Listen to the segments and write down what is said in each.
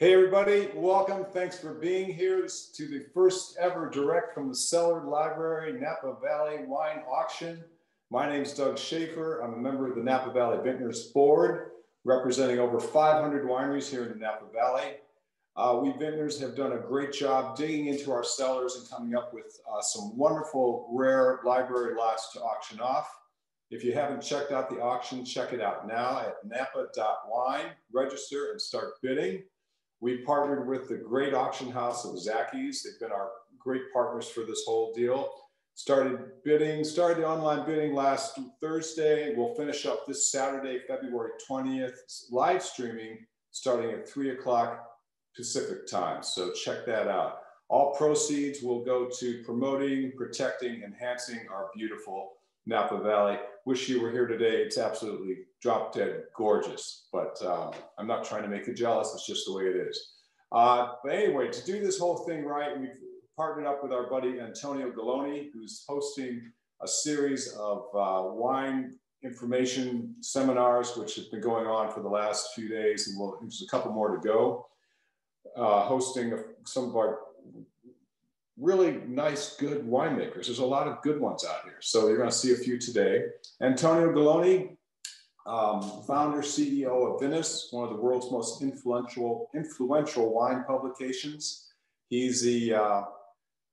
Hey, everybody, welcome. Thanks for being here to the first ever direct from the Cellar Library Napa Valley Wine Auction. My name is Doug Shafer. I'm a member of the Napa Valley Vintners Board, representing over 500 wineries here in the Napa Valley. Uh, we vintners have done a great job digging into our cellars and coming up with uh, some wonderful, rare library lots to auction off. If you haven't checked out the auction, check it out now at napa.wine, register and start bidding. We partnered with the great auction house of Zachys. They've been our great partners for this whole deal. Started bidding, started the online bidding last Thursday. We'll finish up this Saturday, February 20th, live streaming starting at three o'clock Pacific time. So check that out. All proceeds will go to promoting, protecting, enhancing our beautiful Napa Valley. Wish you were here today. It's absolutely drop dead gorgeous, but um, I'm not trying to make you jealous. It's just the way it is. Uh, but anyway, to do this whole thing right, we've partnered up with our buddy Antonio Galloni, who's hosting a series of uh, wine information seminars, which have been going on for the last few days, and we'll, there's a couple more to go. Uh, hosting some of our really nice, good winemakers. There's a lot of good ones out here. So you're going to see a few today. Antonio Galloni, um, founder, CEO of Vinous, one of the world's most influential, influential wine publications. He's the uh,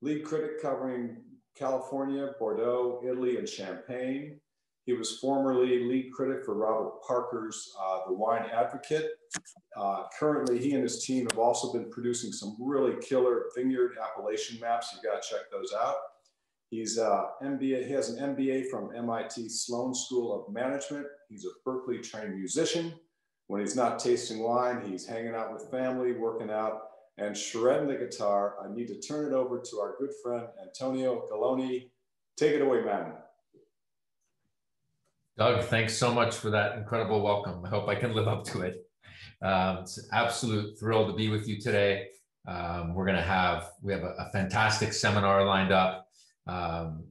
lead critic covering California, Bordeaux, Italy, and Champagne. He was formerly lead critic for Robert Parker's uh, The Wine Advocate. Uh, currently, he and his team have also been producing some really killer vineyard appellation maps. You got to check those out. He's uh, MBA. He has an MBA from MIT Sloan School of Management. He's a Berkeley trained musician. When he's not tasting wine, he's hanging out with family, working out, and shredding the guitar. I need to turn it over to our good friend Antonio Galloni. Take it away, man. Doug, thanks so much for that incredible welcome. I hope I can live up to it. Um, it's an absolute thrill to be with you today. Um, we're going to have we have a, a, fantastic seminar lined up. Um,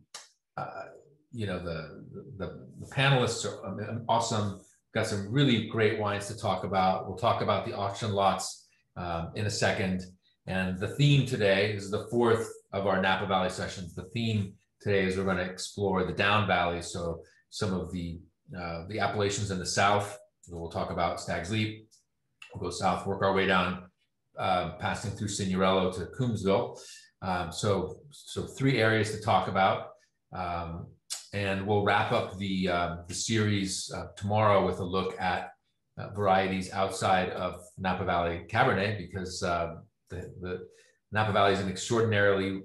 uh, you know the, the, the panelists are awesome. Got some really great wines to talk about. We'll talk about the auction lots um, in a second. And the theme today is the fourth of our Napa Valley sessions. The theme today is we're going to explore the down valley. So some of the uh, the appellations in the south. We'll talk about Stag's Leap. We'll go south, work our way down, uh, passing through Signorello to Coombsville. Um, so, so three areas to talk about. Um, and we'll wrap up the, uh, the series uh, tomorrow with a look at uh, varieties outside of Napa Valley Cabernet because uh, the, the Napa Valley is an extraordinarily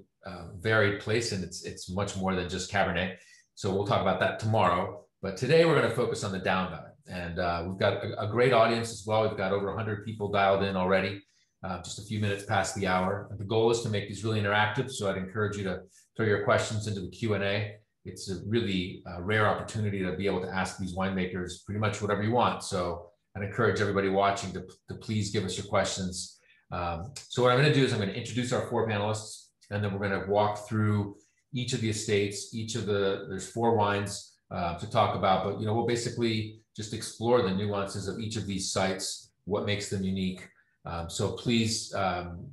varied place and it's, it's much more than just Cabernet. So we'll talk about that tomorrow. But today we're going to focus on the down valley. And uh, we've got a, a, great audience as well. We've got over 100 people dialed in already, uh, just a few minutes past the hour. And the goal is to make these really interactive. So I'd encourage you to throw your questions into the Q&A. It's a really uh, rare opportunity to be able to ask these winemakers pretty much whatever you want. So I'd encourage everybody watching to, to please give us your questions. Um, so what I'm going to do is I'm going to introduce our four panelists, and then we're going to walk through each of the estates, each of the, there's four wines uh, to talk about, but you know, we'll basically just explore the nuances of each of these sites, what makes them unique. Um, so please um,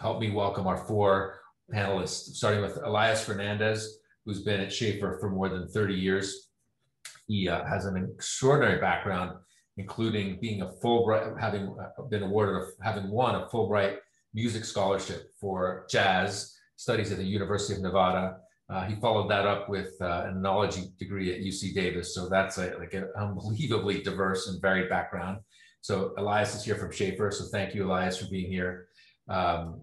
help me welcome our four panelists, starting with Elias Fernandez, who's been at Shafer for more than 30 years. He uh, has an extraordinary background, including being a Fulbright, having uh, been awarded, having won a Fulbright music scholarship for jazz studies at the University of Nevada, uh, he followed that up with uh, an enology degree at UC Davis. So that's a, like an unbelievably diverse and varied background. So Elias is here from Shafer. So thank you, Elias, for being here. Um,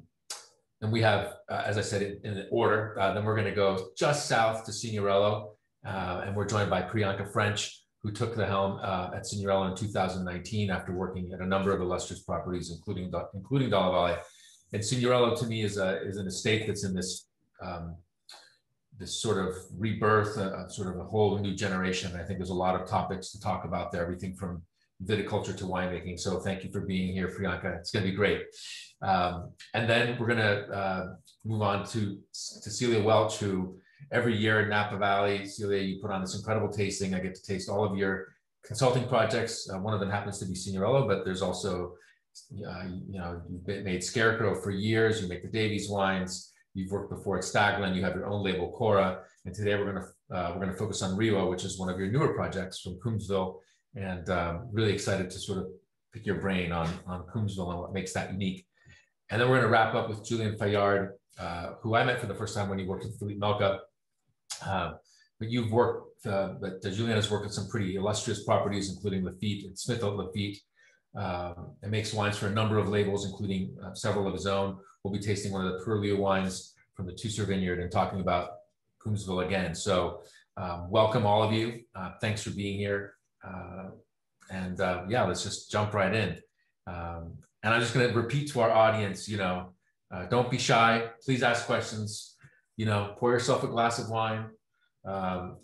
and we have, uh, as I said, in, order, uh, then we're going to go just south to Signorello. Uh, and we're joined by Priyanka French, who took the helm uh, at Signorello in 2019 after working at a number of illustrious properties, including, including Dalla Valle. And Signorello to me is, a, is an estate that's in this um, this sort of rebirth, uh, sort of a whole new generation. I think there's a lot of topics to talk about there, everything from viticulture to winemaking. So thank you for being here, Priyanka. It's going to be great. Um, and then we're going to uh, move on to, to Celia Welch, who every year in Napa Valley, Celia, you put on this incredible tasting. I get to taste all of your consulting projects. Uh, one of them happens to be Signorello, but there's also uh, you know, you've made Scarecrow for years. You make the Davies wines. You've worked before at Staglin. You have your own label, Cora. And today we're going to uh, we're going to focus on Rewa, which is one of your newer projects from Coombsville. And um, really excited to sort of pick your brain on on Coombsville and what makes that unique. And then we're going to wrap up with Julien Fayard, uh, who I met for the first time when he worked with Philippe Melka. Uh, but you've worked, uh, but Julien has worked with some pretty illustrious properties, including Lafite and Smith Lafite. Um, and makes wines for a number of labels, including uh, several of his own. We'll be tasting one of the Purlieu wines from the Tussor Vineyard and talking about Coombsville again. So um, welcome all of you. Uh, thanks for being here. Uh, and uh, yeah, let's just jump right in. Um, and I'm just going to repeat to our audience, you know, uh, don't be shy. Please ask questions. You know, pour yourself a glass of wine. Um,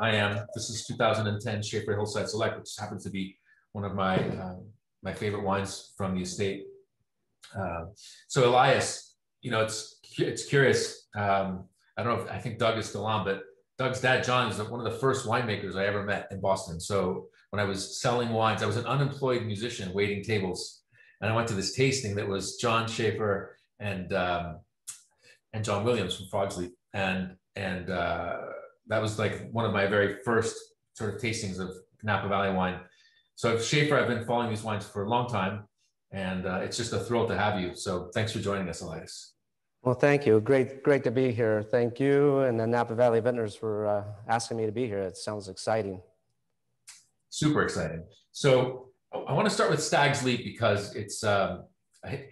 I am. This is 2010 Shafer Hillside Select, which happens to be one of my uh, my favorite wines from the estate. Uh, so Elias, you know, it's it's curious. Um, I don't know if I think Doug is still on, but Doug's dad, John, is one of the first winemakers I ever met in Boston. So when I was selling wines, I was an unemployed musician waiting tables, and I went to this tasting that was John Shafer and um, and John Williams from Frog's Leap, and and uh, that was like one of my very first sort of tastings of Napa Valley wine. So Shafer, I've been following these wines for a long time, and uh, it's just a thrill to have you. So thanks for joining us, Elias. Well, thank you. Great, great to be here. Thank you and the Napa Valley Vintners for uh, asking me to be here. It sounds exciting. Super exciting. So I want to start with Stag's Leap because it's, um,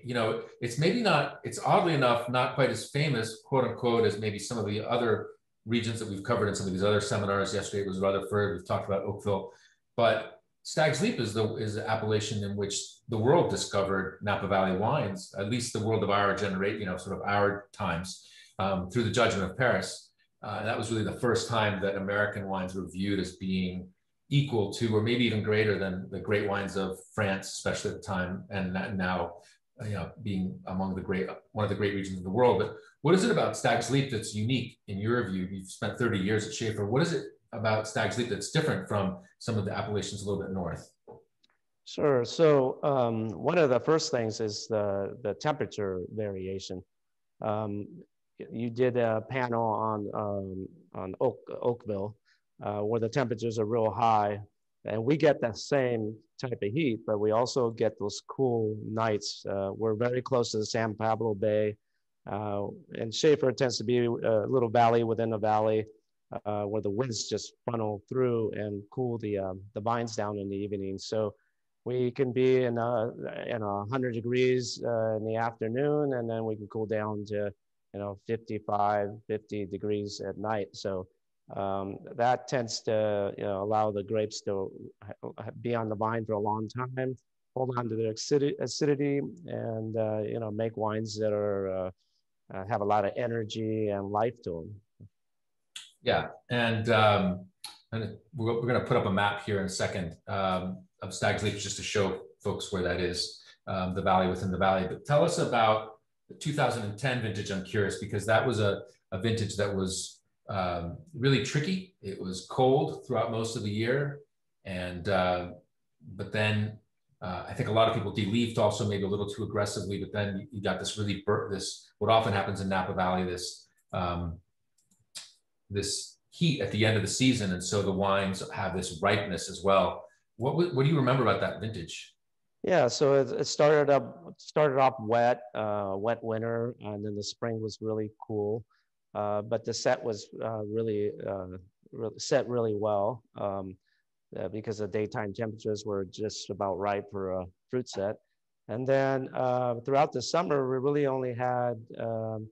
you know, it's maybe not, it's oddly enough, not quite as famous, quote unquote, as maybe some of the other regions that we've covered in some of these other seminars. Yesterday it was Rutherford. We've talked about Oakville, but Stag's Leap is the is the appellation in which the world discovered Napa Valley wines, at least the world of our generate, you know, sort of our times, um, through the judgment of Paris. Uh, that was really the first time that American wines were viewed as being equal to, or maybe even greater than the great wines of France, especially at the time, and now, you know, being among the great, one of the great regions of the world. But what is it about Stag's Leap that's unique in your view? You've spent 30 years at Shafer. What is it about Stag's Leap that's different from some of the appellations a little bit north? Sure. So um, one of the first things is the, the temperature variation. Um, you did a panel on, um, on Oak, Oakville uh, where the temperatures are real high and we get that same type of heat, but we also get those cool nights. Uh, we're very close to the San Pablo Bay. Uh, and Shafer tends to be a little valley within a valley uh, where the winds just funnel through and cool the um, the vines down in the evening. So we can be in a in a hundred degrees uh, in the afternoon, and then we can cool down to you know 55, 50 degrees at night. So um, that tends to you know, allow the grapes to be on the vine for a long time, hold on to their acidity, and uh, you know make wines that are uh, uh, have a lot of energy and life to them. Yeah, and um, and we're, we're going to put up a map here in a second um, of Stag's Leap just to show folks where that is, um, the valley within the valley. But tell us about the 2010 vintage. I'm curious because that was a, a vintage that was um, really tricky. It was cold throughout most of the year, and uh, but then uh, I think a lot of people deleafed also maybe a little too aggressively. But then you got this really this what often happens in Napa Valley this um, this heat at the end of the season, and so the wines have this ripeness as well. What what do you remember about that vintage? Yeah, so it, it started up started off wet, uh, wet winter, and then the spring was really cool. Uh, but the set was uh, really, uh, set really well um, uh, because the daytime temperatures were just about right for a fruit set. And then uh, throughout the summer, we really only had um,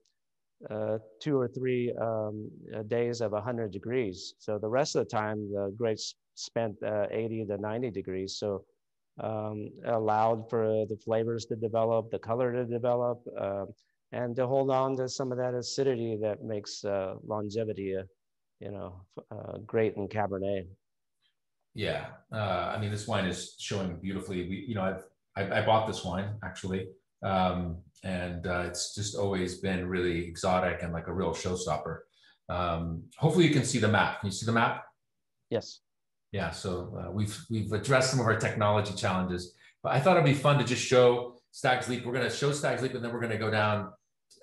uh, two or three um, uh, days of 100 degrees. So the rest of the time, the grapes spent uh, 80 to 90 degrees. So um, allowed for the flavors to develop, the color to develop, uh, and to hold on to some of that acidity that makes uh, longevity, uh, you know, great in Cabernet. Yeah, I mean, this wine is showing beautifully. We, you know, I've I, I bought this wine actually. Um, and uh, it's just always been really exotic and like a real showstopper. Um, hopefully, you can see the map. Can you see the map? Yes. Yeah. So uh, we've we've addressed some of our technology challenges, But I thought it'd be fun to just show Stag's Leap. We're going to show Stag's Leap, and then we're going to go down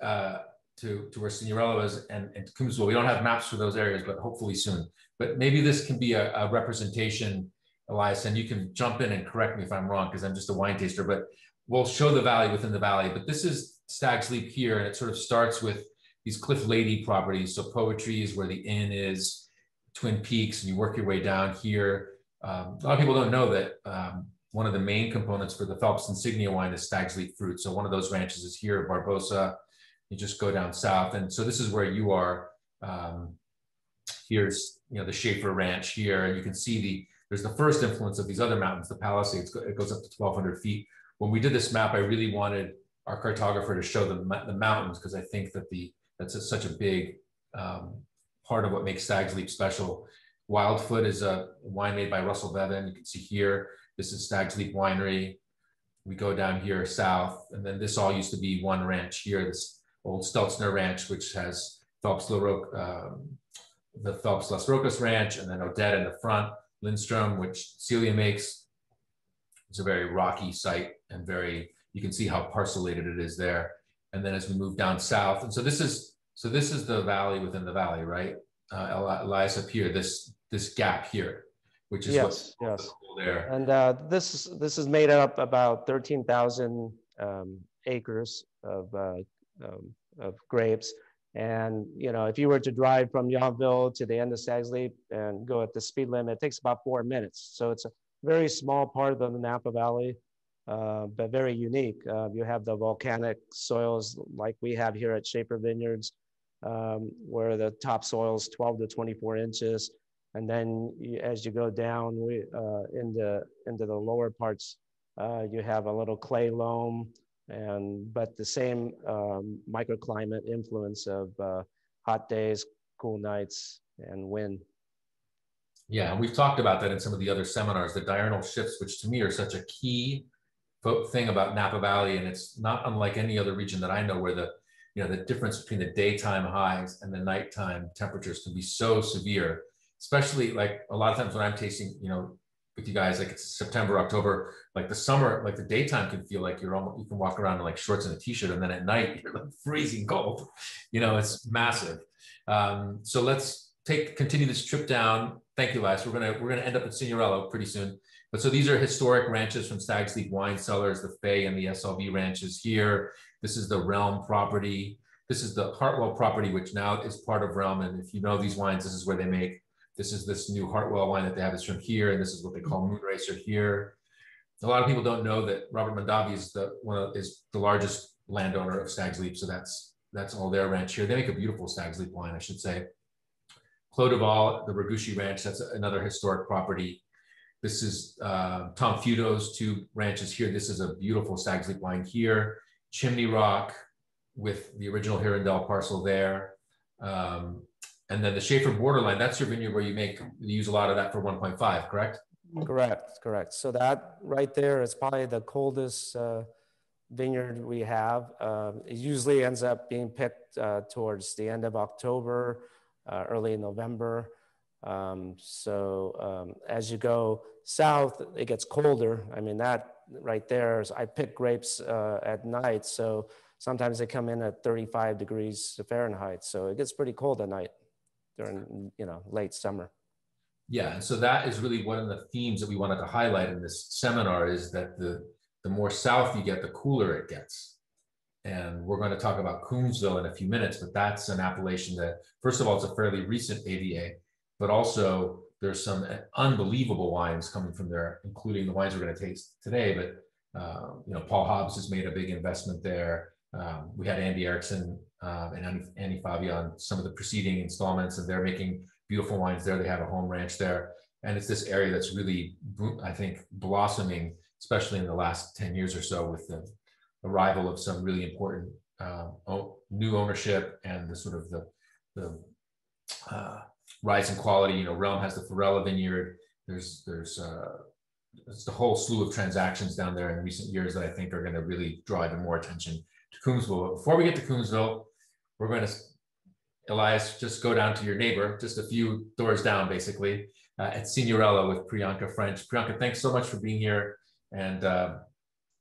uh, to, to where Signorello is and, and Coombsville. We don't have maps for those areas, but hopefully soon. But maybe this can be a, a representation, Elias, and you can jump in and correct me if I'm wrong, because I'm just a wine taster, but we'll show the valley within the valley. But this is Stag's Leap here, and it sort of starts with these Cliff Lede properties. So Poetry is where the inn is, Twin Peaks, and you work your way down here. Um, a lot of people don't know that um, one of the main components for the Phelps Insignia wine is Stag's Leap fruit. So one of those ranches is here, Barbosa. You just go down south, and so this is where you are. Um, here's you know the Shafer Ranch here, and you can see the there's the first influence of these other mountains, the Palisades. It goes up to 1,200 feet. When we did this map, I really wanted our cartographer to show the, the mountains because I think that the that's a, such a big um, part of what makes Stag's Leap special. Wildfoot is a wine made by Russell Bevan. You can see here, this is Stag's Leap Winery. We go down here south, and then this all used to be one ranch here, this old Stelzner Ranch, which has Phelps um, the Phelps Las Rocas Ranch, and then Odette in the front, Lindstrom, which Celia makes. It's a very rocky site and very, you can see how parcellated it is there. And then as we move down south, and so this is, so this is the valley within the valley, right? Uh, Elias up here, this this gap here, which is yes, yes. there. And uh, this is, this is made up about thirteen thousand um, acres of uh, um, of grapes. And you know, if you were to drive from Yountville to the end of Stag's Leap and go at the speed limit, it takes about four minutes. So it's a very small part of the Napa Valley, uh, but very unique. Uh, you have the volcanic soils like we have here at Shafer Vineyards, um, where the topsoil is 12 to 24 inches. And then you, as you go down we, uh, into, into the lower parts, uh, you have a little clay loam, and but the same um, microclimate influence of uh, hot days, cool nights, and wind. Yeah, and we've talked about that in some of the other seminars, the diurnal shifts, which to me are such a key thing about Napa Valley, and it's not unlike any other region that I know where the you know the difference between the daytime highs and the nighttime temperatures can be so severe especially like a lot of times when i'm tasting you know with you guys like it's september october like the summer like the daytime can feel like you're almost you can walk around in like shorts and a t-shirt and then at night you're like freezing cold. You know it's massive. Um, so let's take continue this trip down thank you Elias. we're gonna we're gonna end up at signorello pretty soon but so these are historic ranches from stag's leap wine cellars the fay and the slv ranches here this is the realm property this is the hartwell property which now is part of realm and if you know these wines this is where they make this is this new Hartwell wine that they have is from here, and this is what they call Moonracer here. A lot of people don't know that Robert Mondavi is the one of, is the largest landowner of Stag's Leap, so that's that's all their ranch here. They make a beautiful Stag's Leap wine, I should say. Clos the Ragushi Ranch, that's another historic property. This is uh, Tom Feudo's two ranches here. This is a beautiful Stag's Leap wine here. Chimney Rock with the original Hirondelle parcel there. Um, and then the Shafer borderline, that's your vineyard where you make, you use a lot of that for 1.5, correct? Correct, correct. So that right there is probably the coldest uh, vineyard we have. Um, it usually ends up being picked uh, towards the end of October, uh, early in November. Um, so um, as you go south, it gets colder. I mean, that right there is, I pick grapes uh, at night. So sometimes they come in at 35 degrees Fahrenheit. So it gets pretty cold at night during you know late summer. Yeah, and so that is really one of the themes that we wanted to highlight in this seminar is that the the more south you get, the cooler it gets. And we're going to talk about Coombsville in a few minutes, but that's an appellation that, first of all, it's a fairly recent AVA, but also there's some unbelievable wines coming from there, including the wines we're going to taste today. But uh, you know, Paul Hobbs has made a big investment there. Um, we had Andy Erickson uh, and Annie, Annie Favia on some of the preceding installments, and they're making beautiful wines there. They have a home ranch there, and it's this area that's really, I think, blossoming, especially in the last ten years or so, with the arrival of some really important uh, new ownership and the sort of the the uh, rise in quality. You know, Realm has the Farella Vineyard. There's there's uh, the whole slew of transactions down there in recent years that I think are going to really draw even more attention to Coombsville. Before we get to Coombsville, we're going to, Elias, just go down to your neighbor, just a few doors down, basically, uh, at Signorello with Priyanka French. Priyanka, thanks so much for being here. And uh,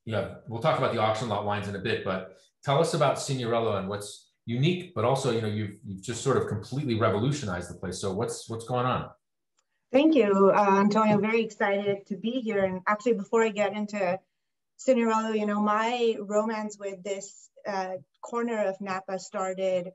yeah, we'll talk about the auction lot wines in a bit, but tell us about Signorello and what's unique, but also, you know, you've, you've just sort of completely revolutionized the place. So what's, what's going on? Thank you, uh, Antonio. Very excited to be here. And actually, before I get into Signorello, you know, my romance with this uh, corner of Napa started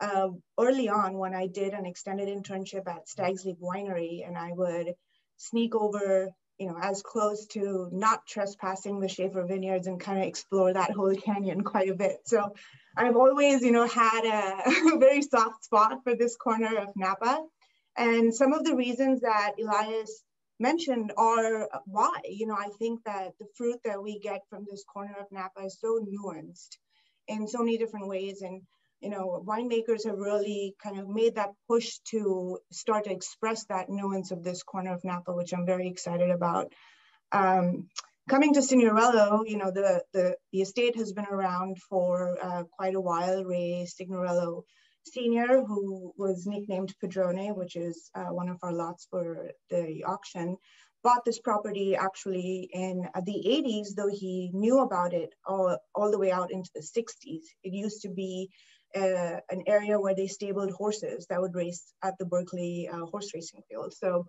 uh, early on when I did an extended internship at Stag's Leap Winery, and I would sneak over, you know, as close to not trespassing the Shafer Vineyards and kind of explore that whole canyon quite a bit. So I've always, you know, had a very soft spot for this corner of Napa. And some of the reasons that Elias mentioned are why, you know, I think that the fruit that we get from this corner of Napa is so nuanced in so many different ways. And, you know, winemakers have really kind of made that push to start to express that nuance of this corner of Napa, which I'm very excited about. Um, coming to Signorello, you know, the, the, the estate has been around for uh, quite a while. Ray Signorello Sr., who was nicknamed Padrone, which is uh, one of our lots for the auction, bought this property actually in the 80s, though he knew about it all, all the way out into the 60s. It used to be uh, an area where they stabled horses that would race at the Berkeley uh, horse racing field. So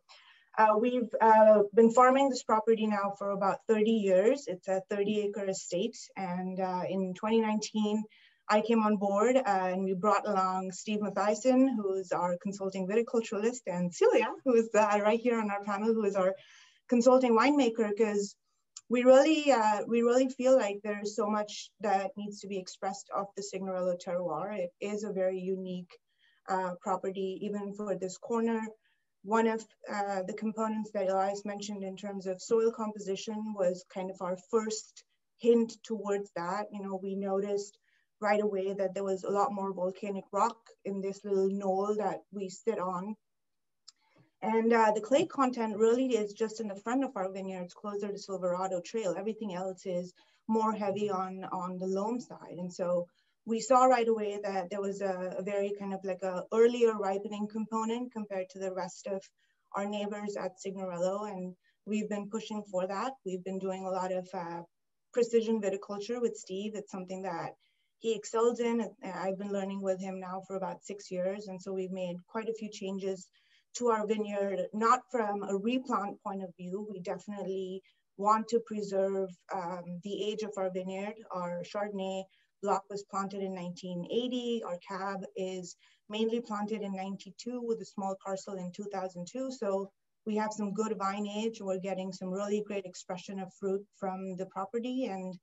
uh, we've uh, been farming this property now for about 30 years. It's a 30 acre estate. And uh, in 2019, I came on board uh, and we brought along Steve Matthiasson, who's our consulting viticulturalist, and Celia, who is right here on our panel, who is our consulting winemaker, because we really, uh, we really feel like there's so much that needs to be expressed of the Signorello terroir. It is a very unique uh, property, even for this corner. One of uh, the components that Elias mentioned in terms of soil composition was kind of our first hint towards that. You know, we noticed right away that there was a lot more volcanic rock in this little knoll that we sit on. And uh, the clay content really is just in the front of our vineyards, closer to Silverado Trail. Everything else is more heavy on, on the loam side. And so we saw right away that there was a, a very kind of like a earlier ripening component compared to the rest of our neighbors at Signorello. And we've been pushing for that. We've been doing a lot of uh, precision viticulture with Steve. It's something that he excels in. I've been learning with him now for about six years. And so we've made quite a few changes to our vineyard, not from a replant point of view. We definitely want to preserve um, the age of our vineyard. Our Chardonnay block was planted in 1980. Our cab is mainly planted in 92 with a small parcel in 2002. So we have some good vine age. We're getting some really great expression of fruit from the property. And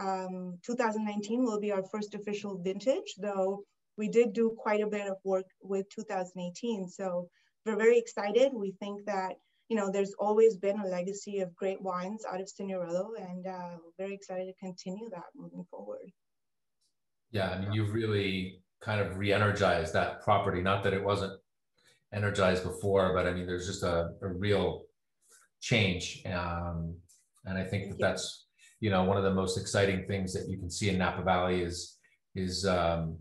um, 2019 will be our first official vintage, though we did do quite a bit of work with 2018. So we're very excited. We think that, you know, there's always been a legacy of great wines out of Signorello and uh, very excited to continue that moving forward. Yeah, I mean, you've really kind of re-energized that property. Not that it wasn't energized before, but I mean, there's just a, a real change. Um, and I think that that's you know, one of the most exciting things that you can see in Napa Valley is, is, um,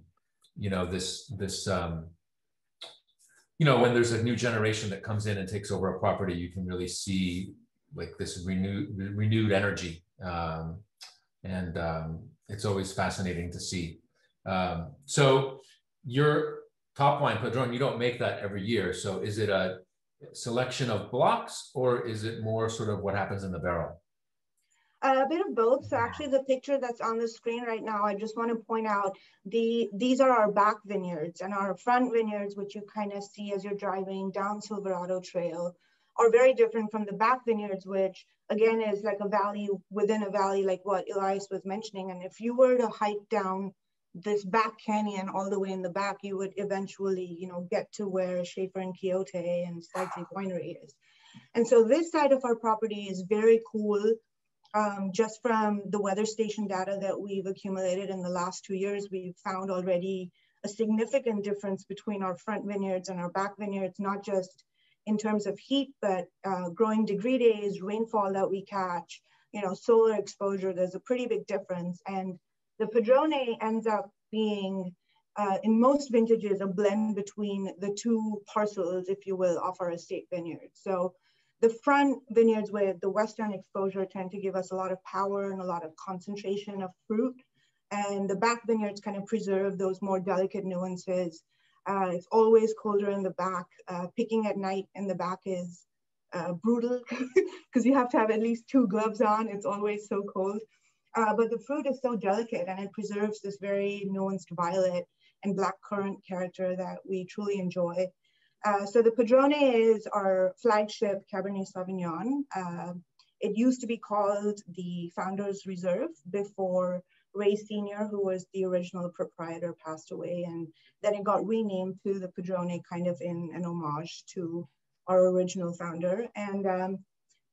you know, this, this, um, you know, when there's a new generation that comes in and takes over a property, you can really see like this renewed, renewed energy. Um, and um, it's always fascinating to see. Um, so your top line Padron, you don't make that every year. So is it a selection of blocks or is it more sort of what happens in the barrel? A bit of both. So actually the picture that's on the screen right now, I just want to point out the these are our back vineyards and our front vineyards, which you kind of see as you're driving down Silverado Trail, are very different from the back vineyards, which again is like a valley within a valley, like what Elias was mentioning. And if you were to hike down this back canyon all the way in the back, you would eventually, you know, get to where Shafer and Quixote and Leap Winery is. And so this side of our property is very cool um, just from the weather station data that we've accumulated in the last two years, we've found already a significant difference between our front vineyards and our back vineyards, not just in terms of heat, but uh, growing degree days, rainfall that we catch, you know, solar exposure, there's a pretty big difference. And the Padrone ends up being, uh, in most vintages, a blend between the two parcels, if you will, of our estate vineyard. So the front vineyards with the Western exposure tend to give us a lot of power and a lot of concentration of fruit. And the back vineyards kind of preserve those more delicate nuances. Uh, it's always colder in the back. Uh, picking at night in the back is uh, brutal because you have to have at least two gloves on. It's always so cold. Uh, but the fruit is so delicate and it preserves this very nuanced violet and black currant character that we truly enjoy. Uh, so the Padrone is our flagship Cabernet Sauvignon. Uh, it used to be called the Founders Reserve before Ray Sr., who was the original proprietor, passed away. And then it got renamed to the Padrone kind of in an homage to our original founder. And um,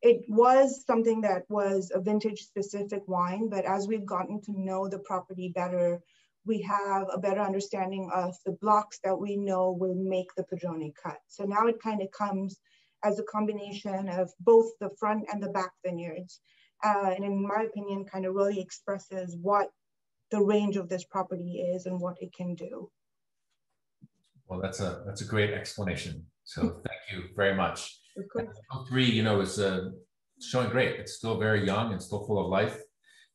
it was something that was a vintage specific wine, but as we've gotten to know the property better, we have a better understanding of the blocks that we know will make the Padrone cut. So now it kind of comes as a combination of both the front and the back vineyards. Uh, and in my opinion, kind of really expresses what the range of this property is and what it can do. Well, that's a that's a great explanation. So thank you very much. Three, you know, is uh, showing great. It's still very young and still full of life.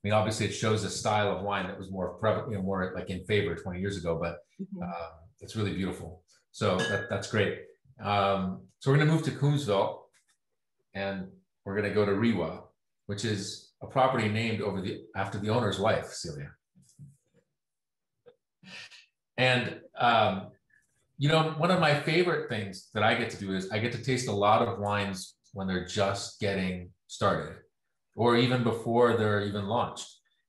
Mean, obviously, it shows a style of wine that was more prevalent, you know, more like in favor 20 years ago, but mm-hmm. uh, it's really beautiful. So that, that's great. Um, so we're going to move to Coombsville, and we're going to go to Rewa, which is a property named over the after the owner's wife, Celia. And um, you know, one of my favorite things that I get to do is I get to taste a lot of wines when they're just getting started, or even before they're even launched.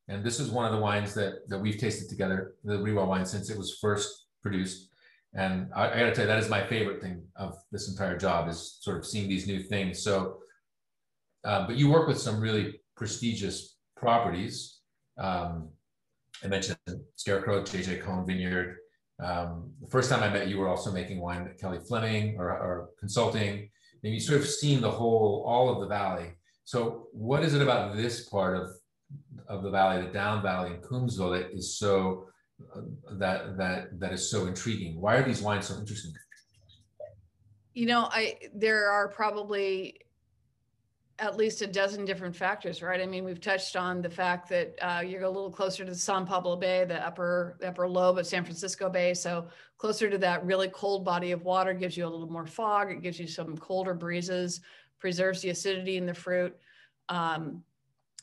And this is one of the wines that that we've tasted together, the Rewa wine, since it was first produced. And I, I got to tell you, that is my favorite thing of this entire job is sort of seeing these new things. So, uh, but you work with some really prestigious properties. Um, I mentioned Scarecrow, JJ Cohn Vineyard, um, the first time I met you were also making wine at Kelly Fleming or, or consulting, and you sort of seen the whole, all of the valley. So what is it about this part of, of the valley, the down valley in Coombsville that is so, uh, that, that, that is so intriguing? Why are these wines so interesting? You know, I, there are probably at least a dozen different factors, right? I mean, we've touched on the fact that uh, you're a little closer to San Pablo Bay, the upper upper lobe of San Francisco Bay, so closer to that really cold body of water gives you a little more fog. It gives you some colder breezes, preserves the acidity in the fruit. Um,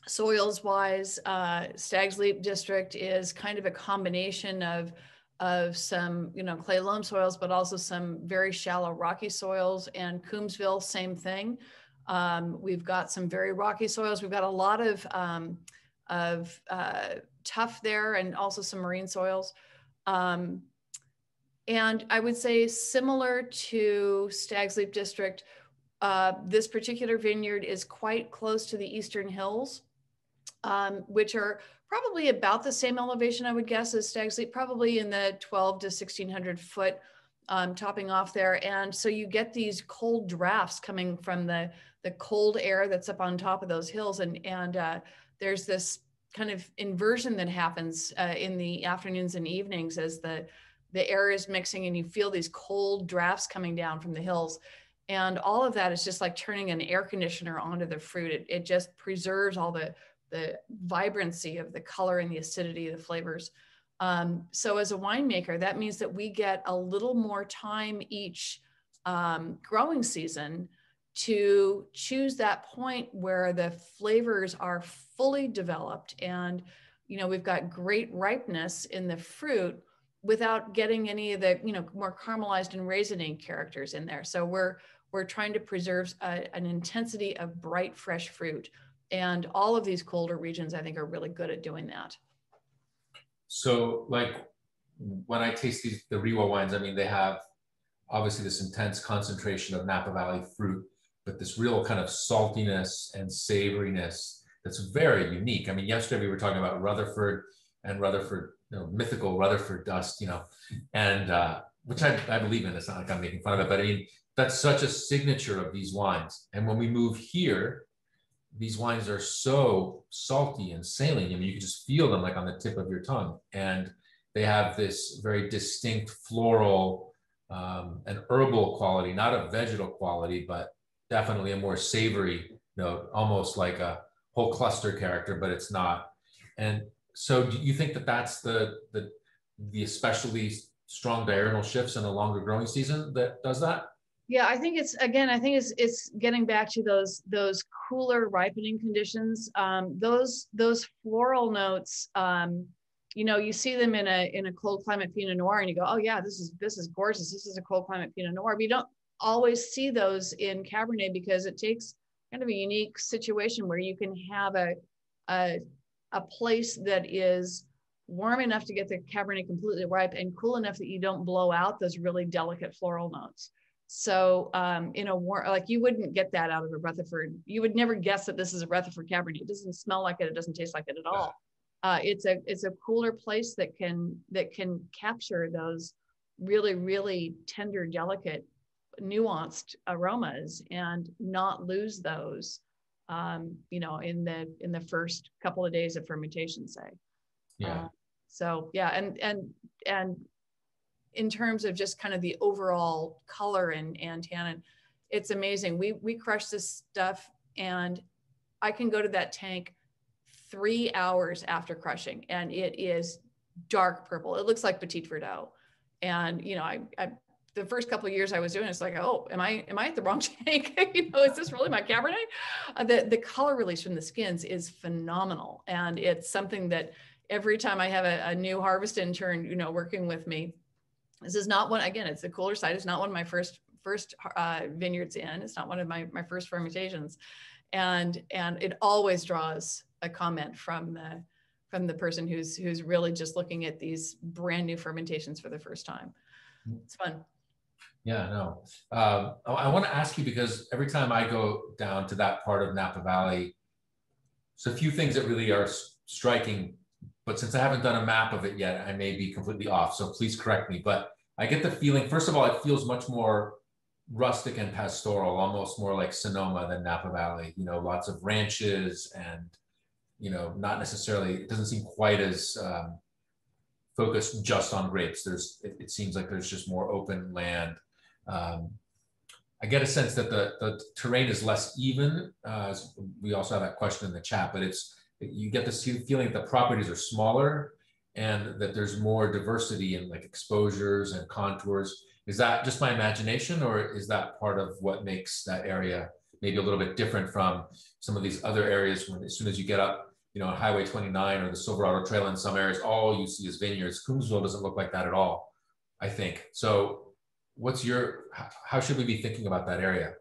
soils wise, uh, Stag's Leap District is kind of a combination of of some, you know, clay loam soils, but also some very shallow rocky soils. And Coombsville, same thing. Um, we've got some very rocky soils. We've got a lot of, um, of uh, tuff there and also some marine soils. Um, and I would say similar to Stag's Leap District, uh, this particular vineyard is quite close to the Eastern Hills, um, which are probably about the same elevation, I would guess, as Stag's Leap, probably in the 12 to 1600 foot um, topping off there. And so you get these cold drafts coming from the, the cold air that's up on top of those hills. And, and uh, there's this kind of inversion that happens uh, in the afternoons and evenings as the, the air is mixing and you feel these cold drafts coming down from the hills. And all of that is just like turning an air conditioner onto the fruit. It, it just preserves all the, the vibrancy of the color and the acidity of the flavors. Um, so as a winemaker, that means that we get a little more time each um, growing season to choose that point where the flavors are fully developed and you know we've got great ripeness in the fruit without getting any of the you know more caramelized and raisining characters in there so we're we're trying to preserve a, an intensity of bright fresh fruit and all of these colder regions i think are really good at doing that so like when i taste these the rewa wines i mean they have obviously this intense concentration of napa valley fruit but this real kind of saltiness and savoriness that's very unique. I mean, yesterday we were talking about Rutherford and Rutherford, you know, mythical Rutherford dust, you know, and uh, which I, I believe in. It's not like I'm making fun of it, but I mean, that's such a signature of these wines. And when we move here, these wines are so salty and saline. I mean, you can just feel them like on the tip of your tongue. And they have this very distinct floral um, and herbal quality, not a vegetal quality, but definitely a more savory note, almost like a whole cluster character, but it's not. And so, do you think that that's the the the especially strong diurnal shifts in a longer growing season that does that? Yeah, I think it's again. I think it's it's getting back to those those cooler ripening conditions. Um, those those floral notes. Um, you know, you see them in a in a cold climate Pinot Noir, and you go, oh yeah, this is this is gorgeous. This is a cold climate Pinot Noir. But you don't always see those in Cabernet because it takes kind of a unique situation where you can have a a, a place that is warm enough to get the Cabernet completely ripe and cool enough that you don't blow out those really delicate floral notes. So um, in a warm, like you wouldn't get that out of a Rutherford. You would never guess that this is a Rutherford Cabernet. It doesn't smell like it. It doesn't taste like it at all. Uh, it's a it's a cooler place that can that can capture those really really tender, delicate, nuanced aromas and not lose those. Um, you know, in the in the first couple of days of fermentation, say. Yeah. Uh, so yeah, and and and in terms of just kind of the overall color and and tannin, it's amazing. We we crush this stuff, and I can go to that tank three hours after crushing, and it is dark purple. It looks like Petit Verdot, and you know I. I the first couple of years I was doing, it's like, oh, am I am I at the wrong tank? you know, is this really my Cabernet? Uh, the the color release from the skins is phenomenal, and it's something that every time I have a, a new harvest intern, you know, working with me, this is not one, again, it's the cooler side. It's not one of my first, first uh, vineyards in. It's not one of my, my first fermentations. And, and it always draws a comment from the, from the person who's, who's really just looking at these brand new fermentations for the first time. It's fun. Yeah, no. Um, I, I want to ask you because every time I go down to that part of Napa Valley, so a few things that really are striking but since I haven't done a map of it yet, I may be completely off. So please correct me. But I get the feeling, first of all, it feels much more rustic and pastoral, almost more like Sonoma than Napa Valley. You know, lots of ranches and, you know, not necessarily, it doesn't seem quite as um, focused just on grapes. There's, it, it, seems like there's just more open land. Um, I get a sense that the, the terrain is less even. Uh, we also have that question in the chat, but it's you get this feeling that the properties are smaller and that there's more diversity in like exposures and contours. Is that just my imagination or is that part of what makes that area maybe a little bit different from some of these other areas when as soon as you get up, you know, on Highway 29 or the Silverado Trail in some areas, all you see is vineyards. Coombsville doesn't look like that at all, I think. So what's your, how should we be thinking about that area?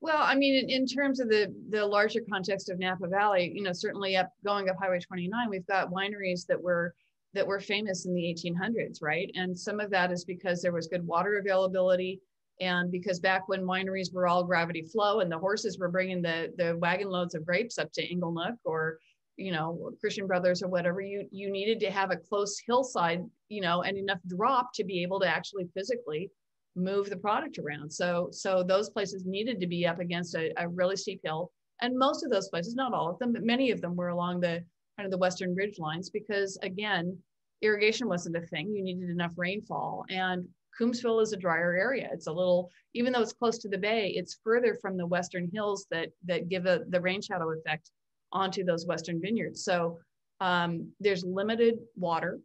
Well, I mean, in, in, terms of the the larger context of Napa Valley, you know, certainly up going up Highway 29, we've got wineries that were that were famous in the 1800s, right? And some of that is because there was good water availability, and because back when wineries were all gravity flow, and the horses were bringing the the wagon loads of grapes up to Inglenook or you know Christian Brothers or whatever, you you needed to have a close hillside, you know, and enough drop to be able to actually physically move the product around. So, so those places needed to be up against a, a really steep hill. And most of those places, not all of them, but many of them were along the kind of the western ridge lines because again, irrigation wasn't a thing. You needed enough rainfall. And Coombsville is a drier area. It's a little, even though it's close to the bay, it's further from the western hills that that give a, the rain shadow effect onto those western vineyards. So um, there's limited water.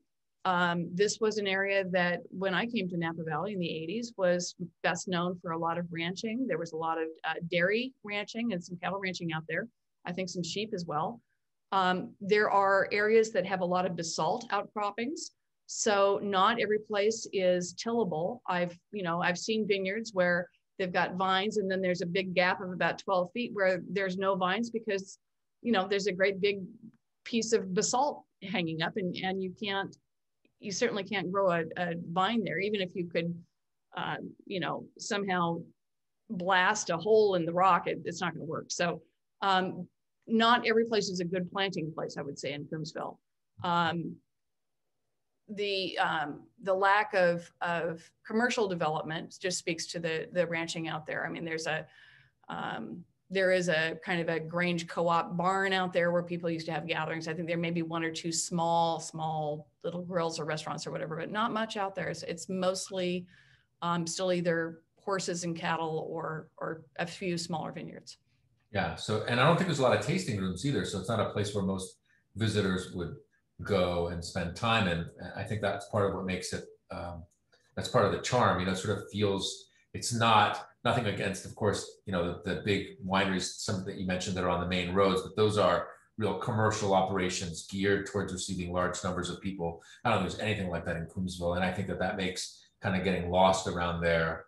Um, this was an area that when I came to Napa Valley in the 80s was best known for a lot of ranching. There was a lot of uh, dairy ranching and some cattle ranching out there. I think some sheep as well. Um, there are areas that have a lot of basalt outcroppings. So not every place is tillable. I've, you know, I've seen vineyards where they've got vines and then there's a big gap of about 12 feet where there's no vines because, you know, there's a great big piece of basalt hanging up and, and you can't you certainly can't grow a, a vine there, even if you could, uh, you know, somehow blast a hole in the rock, it, it's not going to work. So um, not every place is a good planting place, I would say, in Coombsville. Um, the um, the lack of of commercial development just speaks to the the ranching out there. I mean, there's a um, there is a kind of a Grange co-op barn out there where people used to have gatherings. I think there may be one or two small, small little grills or restaurants or whatever, but not much out there. It's, it's mostly um, still either horses and cattle or or a few smaller vineyards. Yeah. So, and I don't think there's a lot of tasting rooms either. So it's not a place where most visitors would go and spend time. And I think that's part of what makes it. Um, that's part of the charm. You know, sort of feels. It's not nothing against, of course, you know, the, the big wineries, some that you mentioned that are on the main roads, but those are real commercial operations geared towards receiving large numbers of people. I don't think there's anything like that in Coombsville, and I think that that makes kind of getting lost around there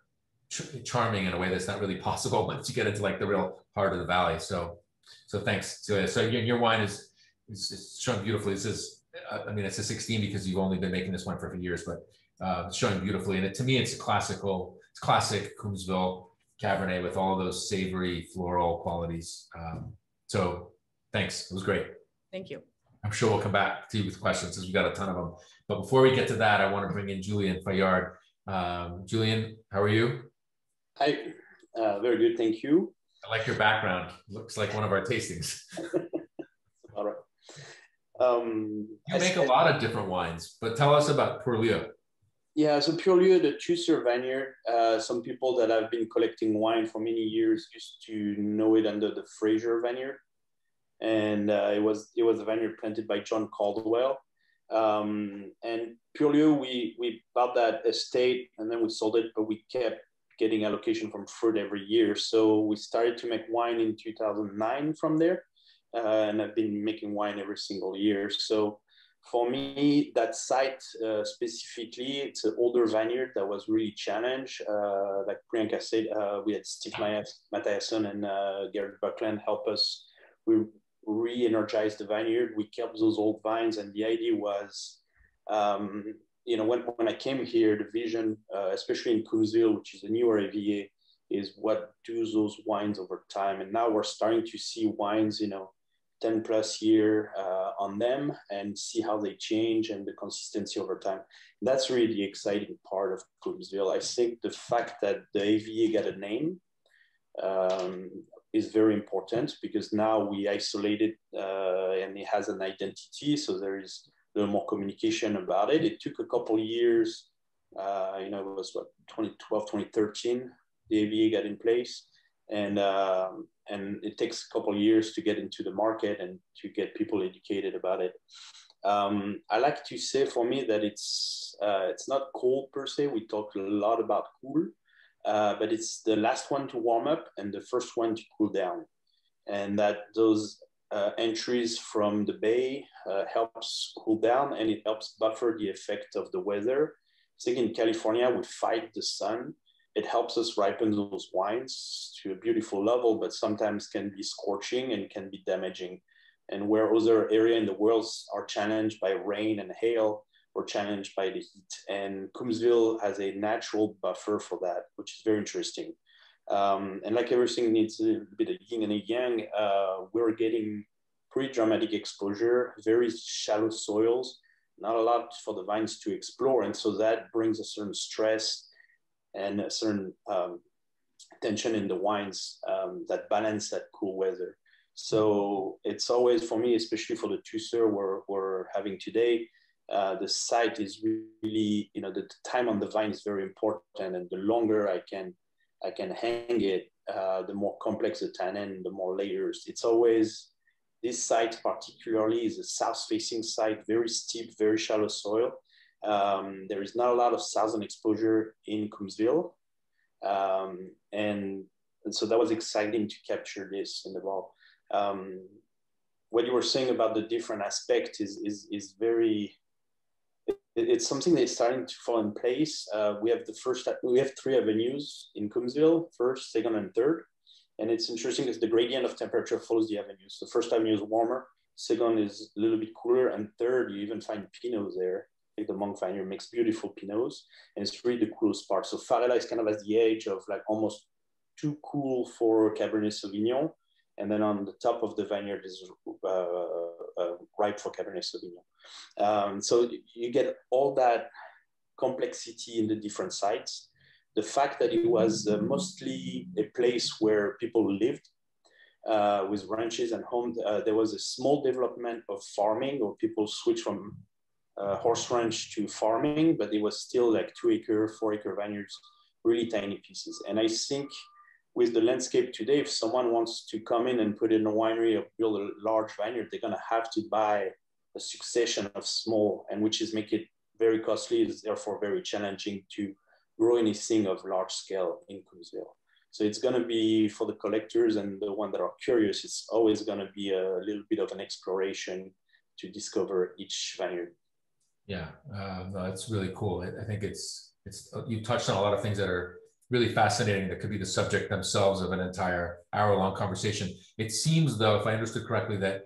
ch- charming in a way that's not really possible once you get into like the real heart of the valley. So, so thanks. So, so your, your wine is, is, is showing beautifully. This is, uh, I mean, it's a 16 because you've only been making this wine for a few years, but uh, it's showing beautifully. And it, to me, it's a classical, it's classic Coombsville Cabernet with all those savory floral qualities. Um, so thanks. It was great. Thank you. I'm sure we'll come back to you with questions because we've got a ton of them. But before we get to that, I want to bring in Julien Fayard. Um, Julien, how are you? Hi, uh, very good, thank you. I like your background. Looks like one of our tastings. All right. Um, you make a lot of different wines, but tell us about Purlieu. Yeah, so Purlieu, the Tusseur vineyard. Uh, some people that have been collecting wine for many years used to know it under the Fraser vineyard, and uh, it was it was a vineyard planted by John Caldwell. Um, and Purlieu, we we bought that estate and then we sold it, but we kept getting allocation from fruit every year. So we started to make wine in 2009 from there, uh, and I've been making wine every single year. So for me, that site uh, specifically, it's an older vineyard that was really challenged. Uh, like Priyanka said, uh, we had Steve Matthiasson and uh, Garrett Buckland help us. We re-energized the vineyard. We kept those old vines, and the idea was um, you know, when, when I came here, the vision, uh, especially in Coombsville, which is a newer AVA, is what do those wines over time. And now we're starting to see wines, you know, 10 plus year uh, on them and see how they change and the consistency over time. That's really the exciting part of Coombsville. I think the fact that the AVA got a name um, is very important because now we isolate it uh, and it has an identity. So there is little more communication about it. It took a couple years. Uh, you know, it was what 2012, 2013. The AVA got in place, and um, and it takes a couple years to get into the market and to get people educated about it. Um, I like to say for me that it's uh, it's not cold per se. We talk a lot about cool, uh, but it's the last one to warm up and the first one to cool down, and that those uh, entries from the bay uh, helps cool down and it helps buffer the effect of the weather. I think in California, we fight the sun. It helps us ripen those wines to a beautiful level, but sometimes can be scorching and can be damaging. And where other areas in the world are challenged by rain and hail, or challenged by the heat. And Coombsville has a natural buffer for that, which is very interesting. Um, and like everything needs a bit of yin and a yang, uh, we're getting pretty dramatic exposure, very shallow soils, not a lot for the vines to explore. And so that brings a certain stress and a certain um, tension in the wines um, that balance that cool weather. So it's always for me, especially for the Tusseur we're, we're having today, uh, the site is really, you know, the time on the vine is very important. And the longer I can I can hang it, uh, the more complex the tannin, the more layers. It's always, this site particularly is a south-facing site, very steep, very shallow soil. Um, there is not a lot of southern exposure in Coombsville. Um, and, and so that was exciting to capture this in the ball. Um, what you were saying about the different aspect is, is, is very, it's something that's starting to fall in place. Uh, we have the first, we have three avenues in Coombsville, first, second, and third. And it's interesting because the gradient of temperature follows the avenues. The first avenue is warmer, second is a little bit cooler, and third, you even find Pinots there. Like the Monk Vineyard makes beautiful Pinots, and it's really the coolest part. So Farella is kind of at the edge of like almost too cool for Cabernet Sauvignon, and then on the top of the vineyard is uh, uh, ripe for Cabernet Sauvignon. Um, so you get all that complexity in the different sites. The fact that it was uh, mostly a place where people lived uh, with ranches and homes, uh, there was a small development of farming or people switched from uh, horse ranch to farming, but it was still like two acre, four acre vineyards really tiny pieces. And I think with the landscape today, if someone wants to come in and put in a winery or build a large vineyard, they're gonna have to buy a succession of small, and which is make it very costly, is therefore very challenging to grow anything of large scale in Coombsville. So it's going to be for the collectors and the one that are curious. It's always going to be a little bit of an exploration to discover each vineyard. Yeah, uh, no, it's really cool. I, I, think it's it's you touched on a lot of things that are really fascinating. That could be the subject themselves of an entire hour-long conversation. It seems, though, if I understood correctly, that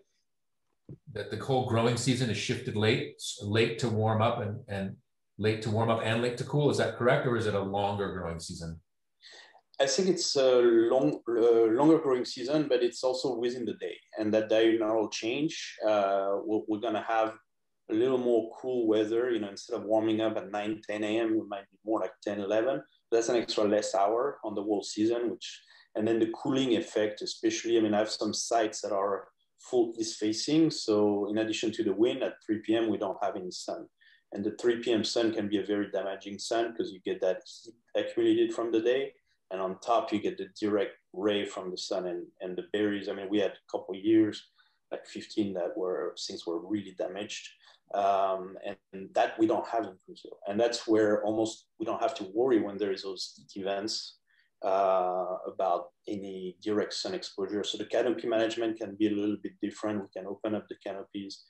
that the whole growing season is shifted late, late to warm up and and late to warm up and late to cool. Is that correct, or is it a longer growing season? I think it's a long, uh, longer growing season, but it's also within the day, and that diurnal change. Uh, we're, we're going to have a little more cool weather. You know, instead of warming up at 9, 10 a.m., we might be more like 10, 11. That's an extra less hour on the whole season, which, and then the cooling effect, especially. I mean, I have some sites that are full east facing. So, in addition to the wind at 3 p.m., we don't have any sun. And the 3 p.m. sun can be a very damaging sun because you get that heat accumulated from the day and on top you get the direct ray from the sun and, and the berries. I mean, we had a couple years, like 15 that were, things were really damaged. Um, and, and, that we don't have in Brazil. And that's where almost we don't have to worry when there is those events uh, about any direct sun exposure. So the canopy management can be a little bit different. We can open up the canopies.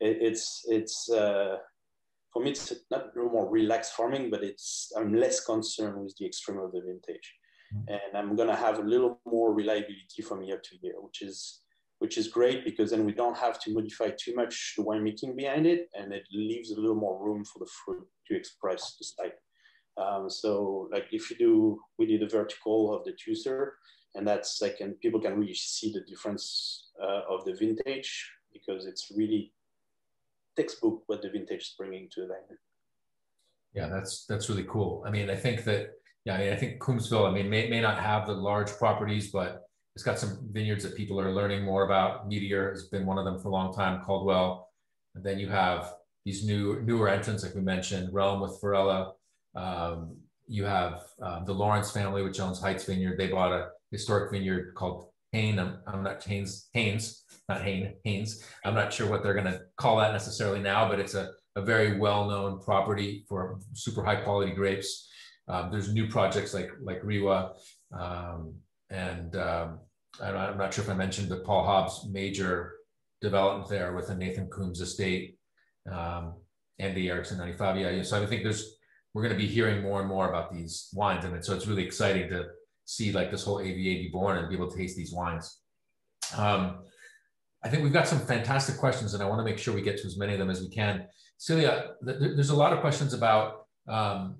It, it's, it's, uh, for me, it's not a more relaxed farming, but it's, I'm less concerned with the extreme of the vintage and I'm going to have a little more reliability from year to year, which is which is great because then we don't have to modify too much the winemaking behind it, and it leaves a little more room for the fruit to express the site. Um, so, like if you do, we did a vertical of the juicer, and that's like, and people can really see the difference uh, of the vintage because it's really textbook what the vintage is bringing to the vineyard. Yeah, that's that's really cool. I mean, I think that yeah, I mean, I think Coombsville, I mean, may, may not have the large properties, but it's got some vineyards that people are learning more about. Meteor has been one of them for a long time, Caldwell. And then you have these new newer entrants, like we mentioned, Realm with Farella. Um, you have um, the Lawrence family, which owns Heitz Vineyard. They bought a historic vineyard called Hain. I'm, I'm not Haynes, Haynes, not Hain, Haynes. I'm not sure what they're going to call that necessarily now, but it's a, a very well-known property for super high quality grapes. Um, there's new projects like like Rewa, um, and um, I'm not sure if I mentioned, but Paul Hobbs' major development there with the Nathan Coombs estate, um, Andy Erickson 95. Yeah, so I think there's we're going to be hearing more and more about these wines, and so it's really exciting to see like this whole AVA be born and be able to taste these wines. Um, I think we've got some fantastic questions, and I want to make sure we get to as many of them as we can. Celia, th- there's a lot of questions about um,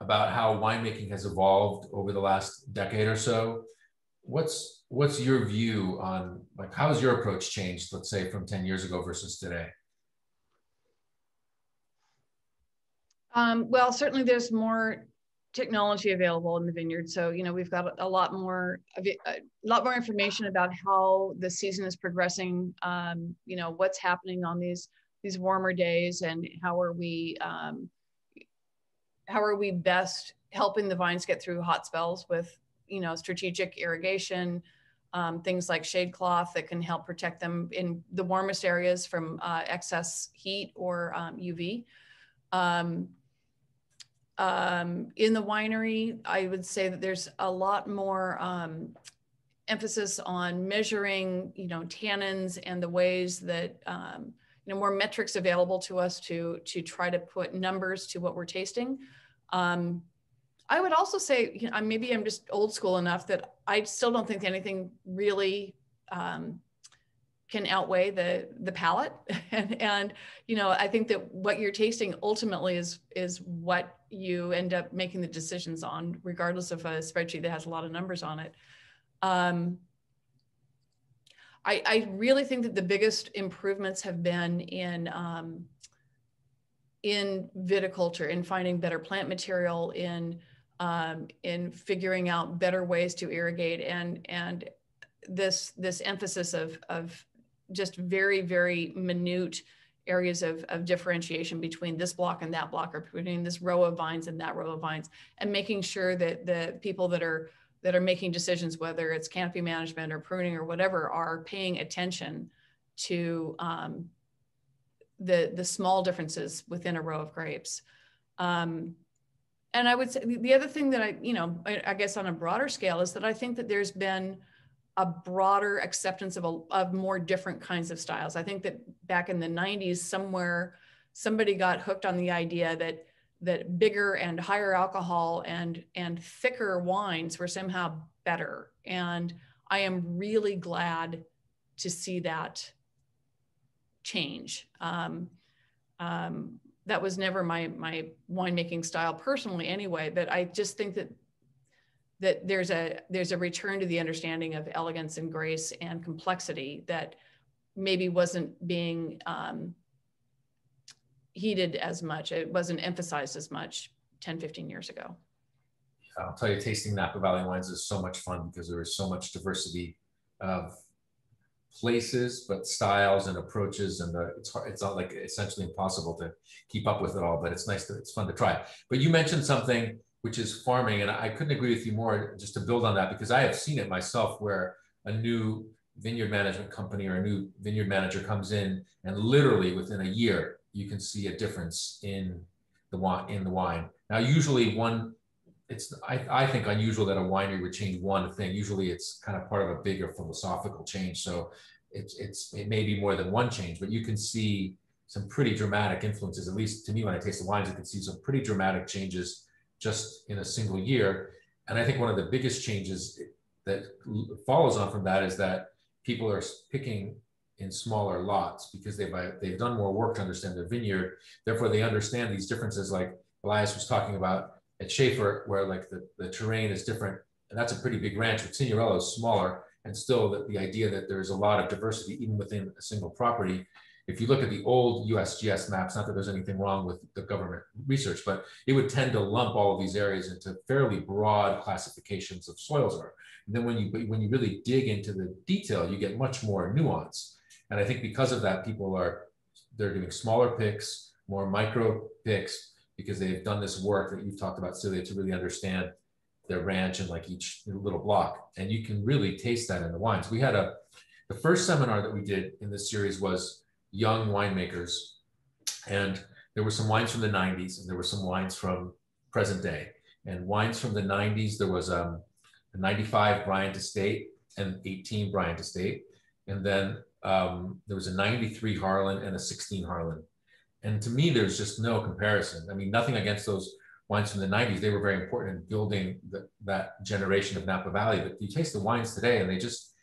about how winemaking has evolved over the last decade or so. What's what's your view on like how has your approach changed, let's say from 10 years ago versus today? Um, well, certainly there's more technology available in the vineyard. So, you know, we've got a lot more, a lot more information about how the season is progressing, um, you know, what's happening on these, these warmer days and how are we, um, how are we best helping the vines get through hot spells with you know strategic irrigation um, things like shade cloth that can help protect them in the warmest areas from uh, excess heat or um, uv um, um, in the winery i would say that there's a lot more um, emphasis on measuring you know tannins and the ways that um, you know more metrics available to us to to try to put numbers to what we're tasting. Um, i would also say you know maybe i'm just old school enough that i still don't think anything really um, can outweigh the the palate. And, and you know i think that what you're tasting ultimately is is what you end up making the decisions on regardless of a spreadsheet that has a lot of numbers on it. Um, I, I really think that the biggest improvements have been in um, in viticulture, in finding better plant material, in um, in figuring out better ways to irrigate, and and this this emphasis of of just very very minute areas of, of differentiation between this block and that block or between this row of vines and that row of vines and making sure that the people that are that are making decisions whether it's canopy management or pruning or whatever are paying attention to um, the the small differences within a row of grapes. Um, and i would say the other thing that i you know I, I guess on a broader scale is that i think that there's been a broader acceptance of, a, of more different kinds of styles. I think that back in the 90s, somewhere somebody got hooked on the idea that that bigger and higher alcohol and and thicker wines were somehow better. And I am really glad to see that change. Um, um, that was never my my winemaking style personally, anyway. But I just think that that there's a there's a return to the understanding of elegance and grace and complexity that maybe wasn't being um, heated as much it wasn't emphasized as much 10 15 years ago i'll tell you tasting napa valley wines is so much fun because there is so much diversity of places but styles and approaches and the, it's hard, it's not like essentially impossible to keep up with it all but it's nice to it's fun to try but you mentioned something which is farming. And I couldn't agree with you more just to build on that because I have seen it myself where a new vineyard management company or a new vineyard manager comes in and literally within a year you can see a difference in the wine in the wine. Now usually one it's I, I think unusual that a winery would change one thing. Usually it's kind of part of a bigger philosophical change. So it's it's it may be more than one change, but you can see some pretty dramatic influences. At least to me, when I taste the wines, I can see some pretty dramatic changes just in a single year. And I think one of the biggest changes that follows on from that is that people are picking in smaller lots because they've they've done more work to understand their vineyard. Therefore, they understand these differences, like Elias was talking about at Shafer, where like the, the terrain is different, and that's a pretty big ranch. But Signorello is smaller, and still the, the idea that there's a lot of diversity even within a single property if you look at the old USGS maps, not that there's anything wrong with the government research, but it would tend to lump all of these areas into fairly broad classifications of soils are. And then when you when you really dig into the detail, you get much more nuance. And I think because of that, people are they're doing smaller picks, more micro picks, because they've done this work that you've talked about, Celia, to really understand their ranch and like each little block. And you can really taste that in the wines. We had a the first seminar that we did in this series was young winemakers. And there were some wines from the 90s and there were some wines from present day. And wines from the 90s, there was um, a 95 Bryant Estate and 18 Bryant Estate. And then um, there was a 93 Harlan and a 16 Harlan. And to me, there's just no comparison. I mean, nothing against those wines from the 90s. They were very important in building the, that generation of Napa Valley. But you taste the wines today and they just,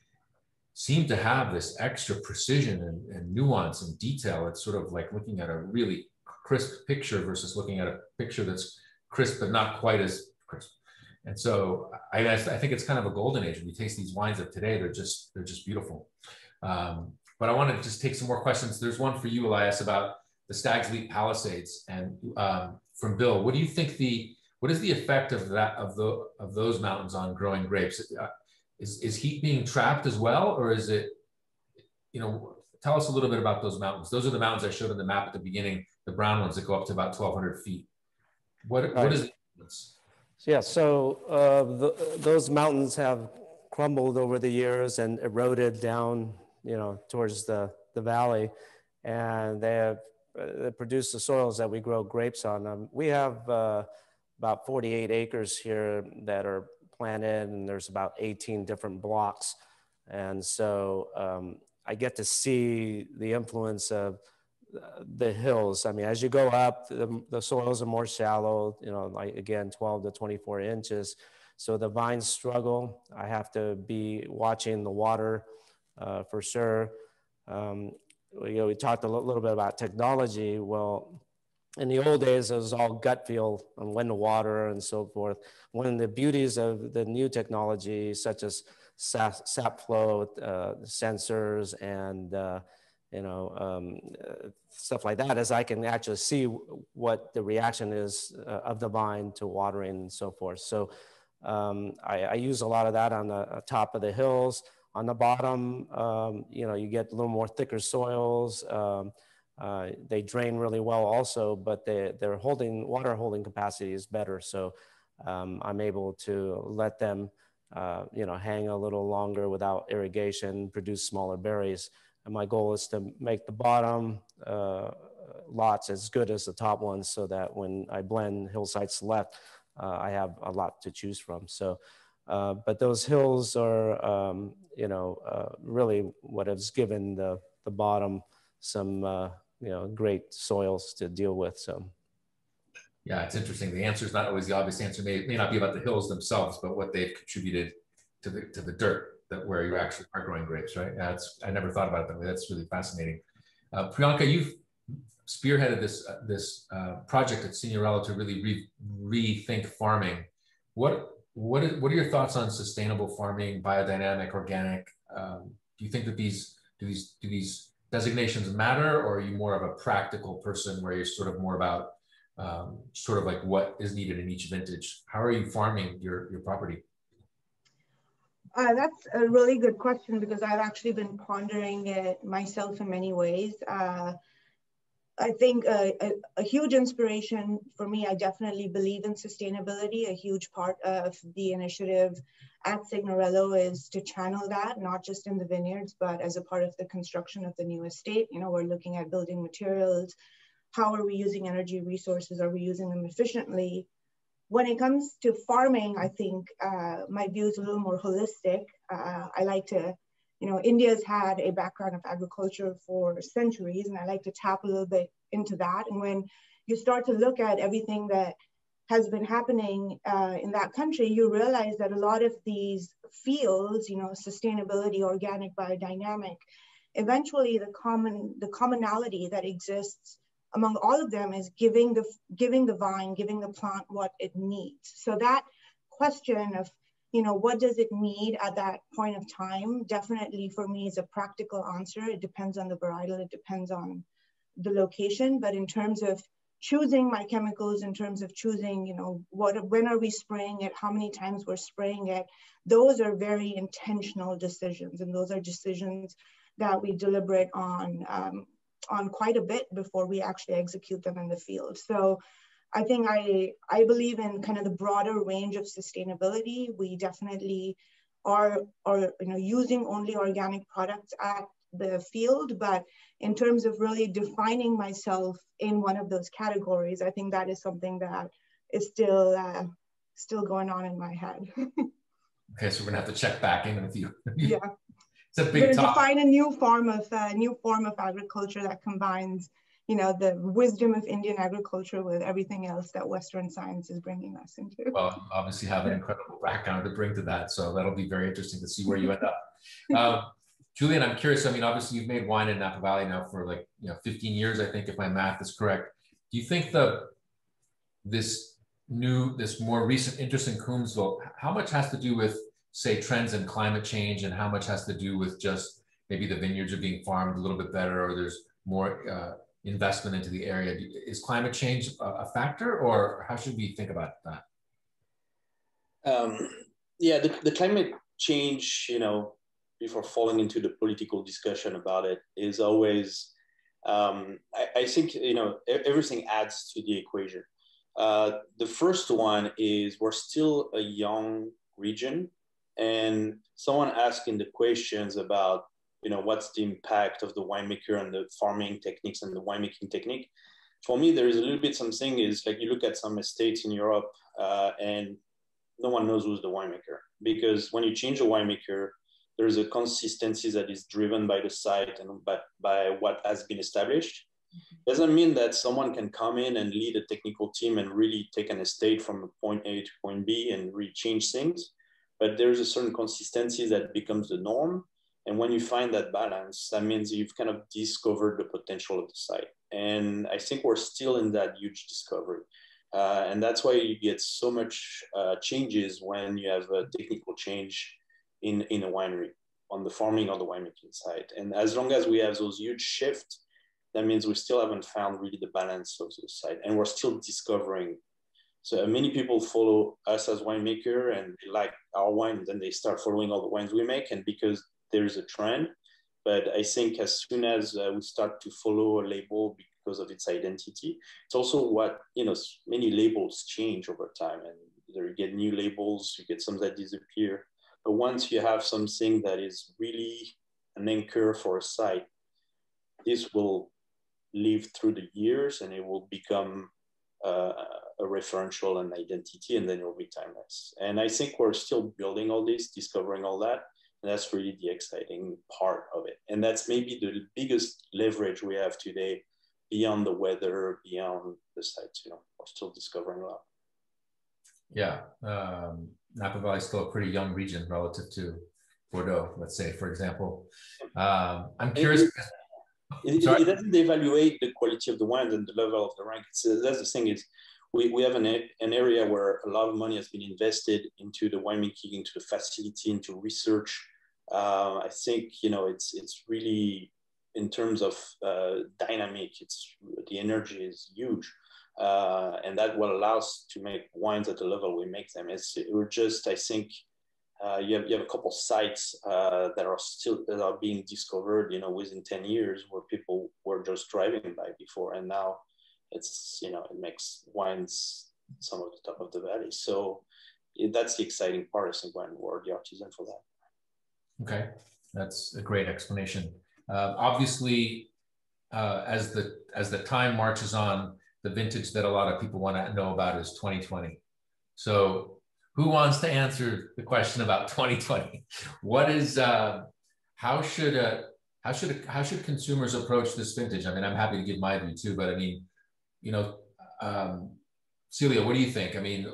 seem to have this extra precision and, and, nuance and detail. It's sort of like looking at a really crisp picture versus looking at a picture that's crisp but not quite as crisp. And so I, I think it's kind of a golden age. When you taste these wines of today, they're just they're just beautiful. Um, but I want to just take some more questions. There's one for you, Elias, about the Stag's Leap Palisades, and um, from Bill. What do you think the what is the effect of that of the of those mountains on growing grapes? Uh, is, is heat being trapped as well, or is it, you know, tell us a little bit about those mountains. Those are the mountains I showed in the map at the beginning, the brown ones that go up to about 1200 feet. What, right. what is it? Yeah, so uh, the, those mountains have crumbled over the years and eroded down, you know, towards the, the valley. And they have uh, produce the soils that we grow grapes on. Um, we have uh, about 48 acres here that are planted and there's about 18 different blocks. And so um, I get to see the influence of uh, the hills. I mean, as you go up, the, the, soils are more shallow, you know, like again, 12 to 24 inches. So the vines struggle. I have to be watching the water uh, for sure. Um, you know, we talked a little bit about technology. Well, in the old days, it was all gut feel on when to water and so forth. One of the beauties of the new technology, such as sap, flow uh, sensors and uh, you know um, uh, stuff like that, is I can actually see what the reaction is uh, of the vine to watering and so forth. So um, I, I, use a lot of that on the uh, top of the hills. On the bottom, um, you know, you get a little more thicker soils. Um, uh, they drain really well also, but they, their holding water holding capacity is better. So um, I'm able to let them, uh, you know, hang a little longer without irrigation, produce smaller berries. And my goal is to make the bottom uh, lots as good as the top ones so that when I blend hillsides left, uh, I have a lot to choose from. So, uh, but those hills are, um, you know, uh, really what has given the, the bottom some, uh, you know, great soils to deal with. So. Yeah, it's interesting. The answer is not always the obvious answer. May, may not be about the hills themselves, but what they've contributed to the to the dirt that where you actually are growing grapes, right? Yeah, I never thought about it that way. That's really fascinating. Uh, Priyanka, you've spearheaded this uh, this uh, project at Signorello to really re rethink farming. What what is, what are your thoughts on sustainable farming, biodynamic, organic? Um, do you think that these do these do these designations matter, or are you more of a practical person where you're sort of more about um, sort of like what is needed in each vintage? How are you farming your your property? Uh, that's a really good question because I've actually been pondering it myself in many ways. Uh, I think a, a, huge inspiration for me, I definitely believe in sustainability. A huge part of the initiative at Signorello is to channel that, not just in the vineyards, but as a part of the construction of the new estate. You know, we're looking at building materials. How are we using energy resources? Are we using them efficiently? When it comes to farming, I think uh, my view is a little more holistic. Uh, I like to you know, India's had a background of agriculture for centuries, and I like to tap a little bit into that. And when you start to look at everything that has been happening uh, in that country, you realize that a lot of these fields, you know, sustainability, organic, biodynamic, eventually the common the commonality that exists among all of them is giving the giving the vine, giving the plant what it needs. So that question of you know, what does it need at that point of time? Definitely for me is a practical answer. It depends on the varietal, it depends on the location. But in terms of choosing my chemicals, in terms of choosing, you know, what when are we spraying it, how many times we're spraying it, those are very intentional decisions. And those are decisions that we deliberate on um, on quite a bit before we actually execute them in the field. So I think I, I believe in kind of the broader range of sustainability. We definitely are, are you know, using only organic products at the field, but in terms of really defining myself in one of those categories, I think that is something that is still uh, still going on in my head. okay, so we're gonna have to check back in with you. yeah, it's a big topic. Define a new form of uh, new form of agriculture that combines you know, the wisdom of Indian agriculture with everything else that Western science is bringing us into. Well, obviously have an incredible background to bring to that. So that'll be very interesting to see where you end up. Um, Julien, I'm curious. I mean, obviously you've made wine in Napa Valley now for like, you know, 15 years, I think, if my math is correct. Do you think the, this new, this more recent interest in Coombsville, how much has to do with, say, trends in climate change and how much has to do with just maybe the vineyards are being farmed a little bit better or there's more uh, investment into the area. Is climate change a, factor, or how should we think about that? Um, yeah, the, the climate change, you know, before falling into the political discussion about it, is always, um, I, I, think, you know, everything adds to the equation. Uh, the first one is we're still a young region, and someone asking the questions about you know what's the impact of the winemaker and the farming techniques and the winemaking technique. For me there is a little bit something is like you look at some estates in europe uh, and no one knows who's the winemaker. Because when you change a winemaker there's a consistency that is driven by the site and by, by what has been established. Mm-hmm. doesn't mean that someone can come in and lead a technical team and really take an estate from point a to point b and really change things but there's a certain consistency that becomes the norm and when you find that balance, that means you've kind of discovered the potential of the site. And I think we're still in that huge discovery. Uh, and that's why you get so much uh, changes when you have a technical change in, in a winery on the farming or the winemaking side. And as long as we have those huge shifts, that means we still haven't found really the balance of the site and we're still discovering. So many people follow us as winemaker and they like our wine, and then they start following all the wines we make. And because there's a trend, But I think as soon as uh, we start to follow a label because of its identity, it's also what, you know, many labels change over time and you get new labels, you get some that disappear. But once you have something that is really an anchor for a site, this will live through the years and it will become uh, a referential and identity and then it will be timeless. And I think we're still building all this, discovering all that. And that's really the exciting part of it. And that's maybe the biggest leverage we have today beyond the weather, beyond the sites, you know, we're still discovering a lot. Yeah. Um, Napa Valley is still a pretty young region relative to Bordeaux, let's say, for example. Um, I'm curious. It, it, it, doesn't evaluate the quality of the wines and the level of the rank. It's, uh, that's the thing is we, we have an, an area where a lot of money has been invested into the winemaking, into the facility, into research. Uh, I think, you know, it's, it's really in terms of uh, dynamic, it's the energy is huge uh, and that will allow us to make wines at the level we make them. It's we're just I think uh, you have you have a couple sites uh, that are still that are being discovered you know within ten years where people were just driving by before, and now it's you know it makes wines some of the top of the valley. So that's the exciting part. I think when we're the artisan for that. Okay, that's a great explanation. Uh, obviously, uh, as the as the time marches on the vintage that a lot of people want to know about is 2020. So who wants to answer the question about 2020? What is, uh, how should, uh, how should, how should consumers approach this vintage? I mean, I'm happy to give my view too, but I mean, you know, um, Celia, what do you think? I mean,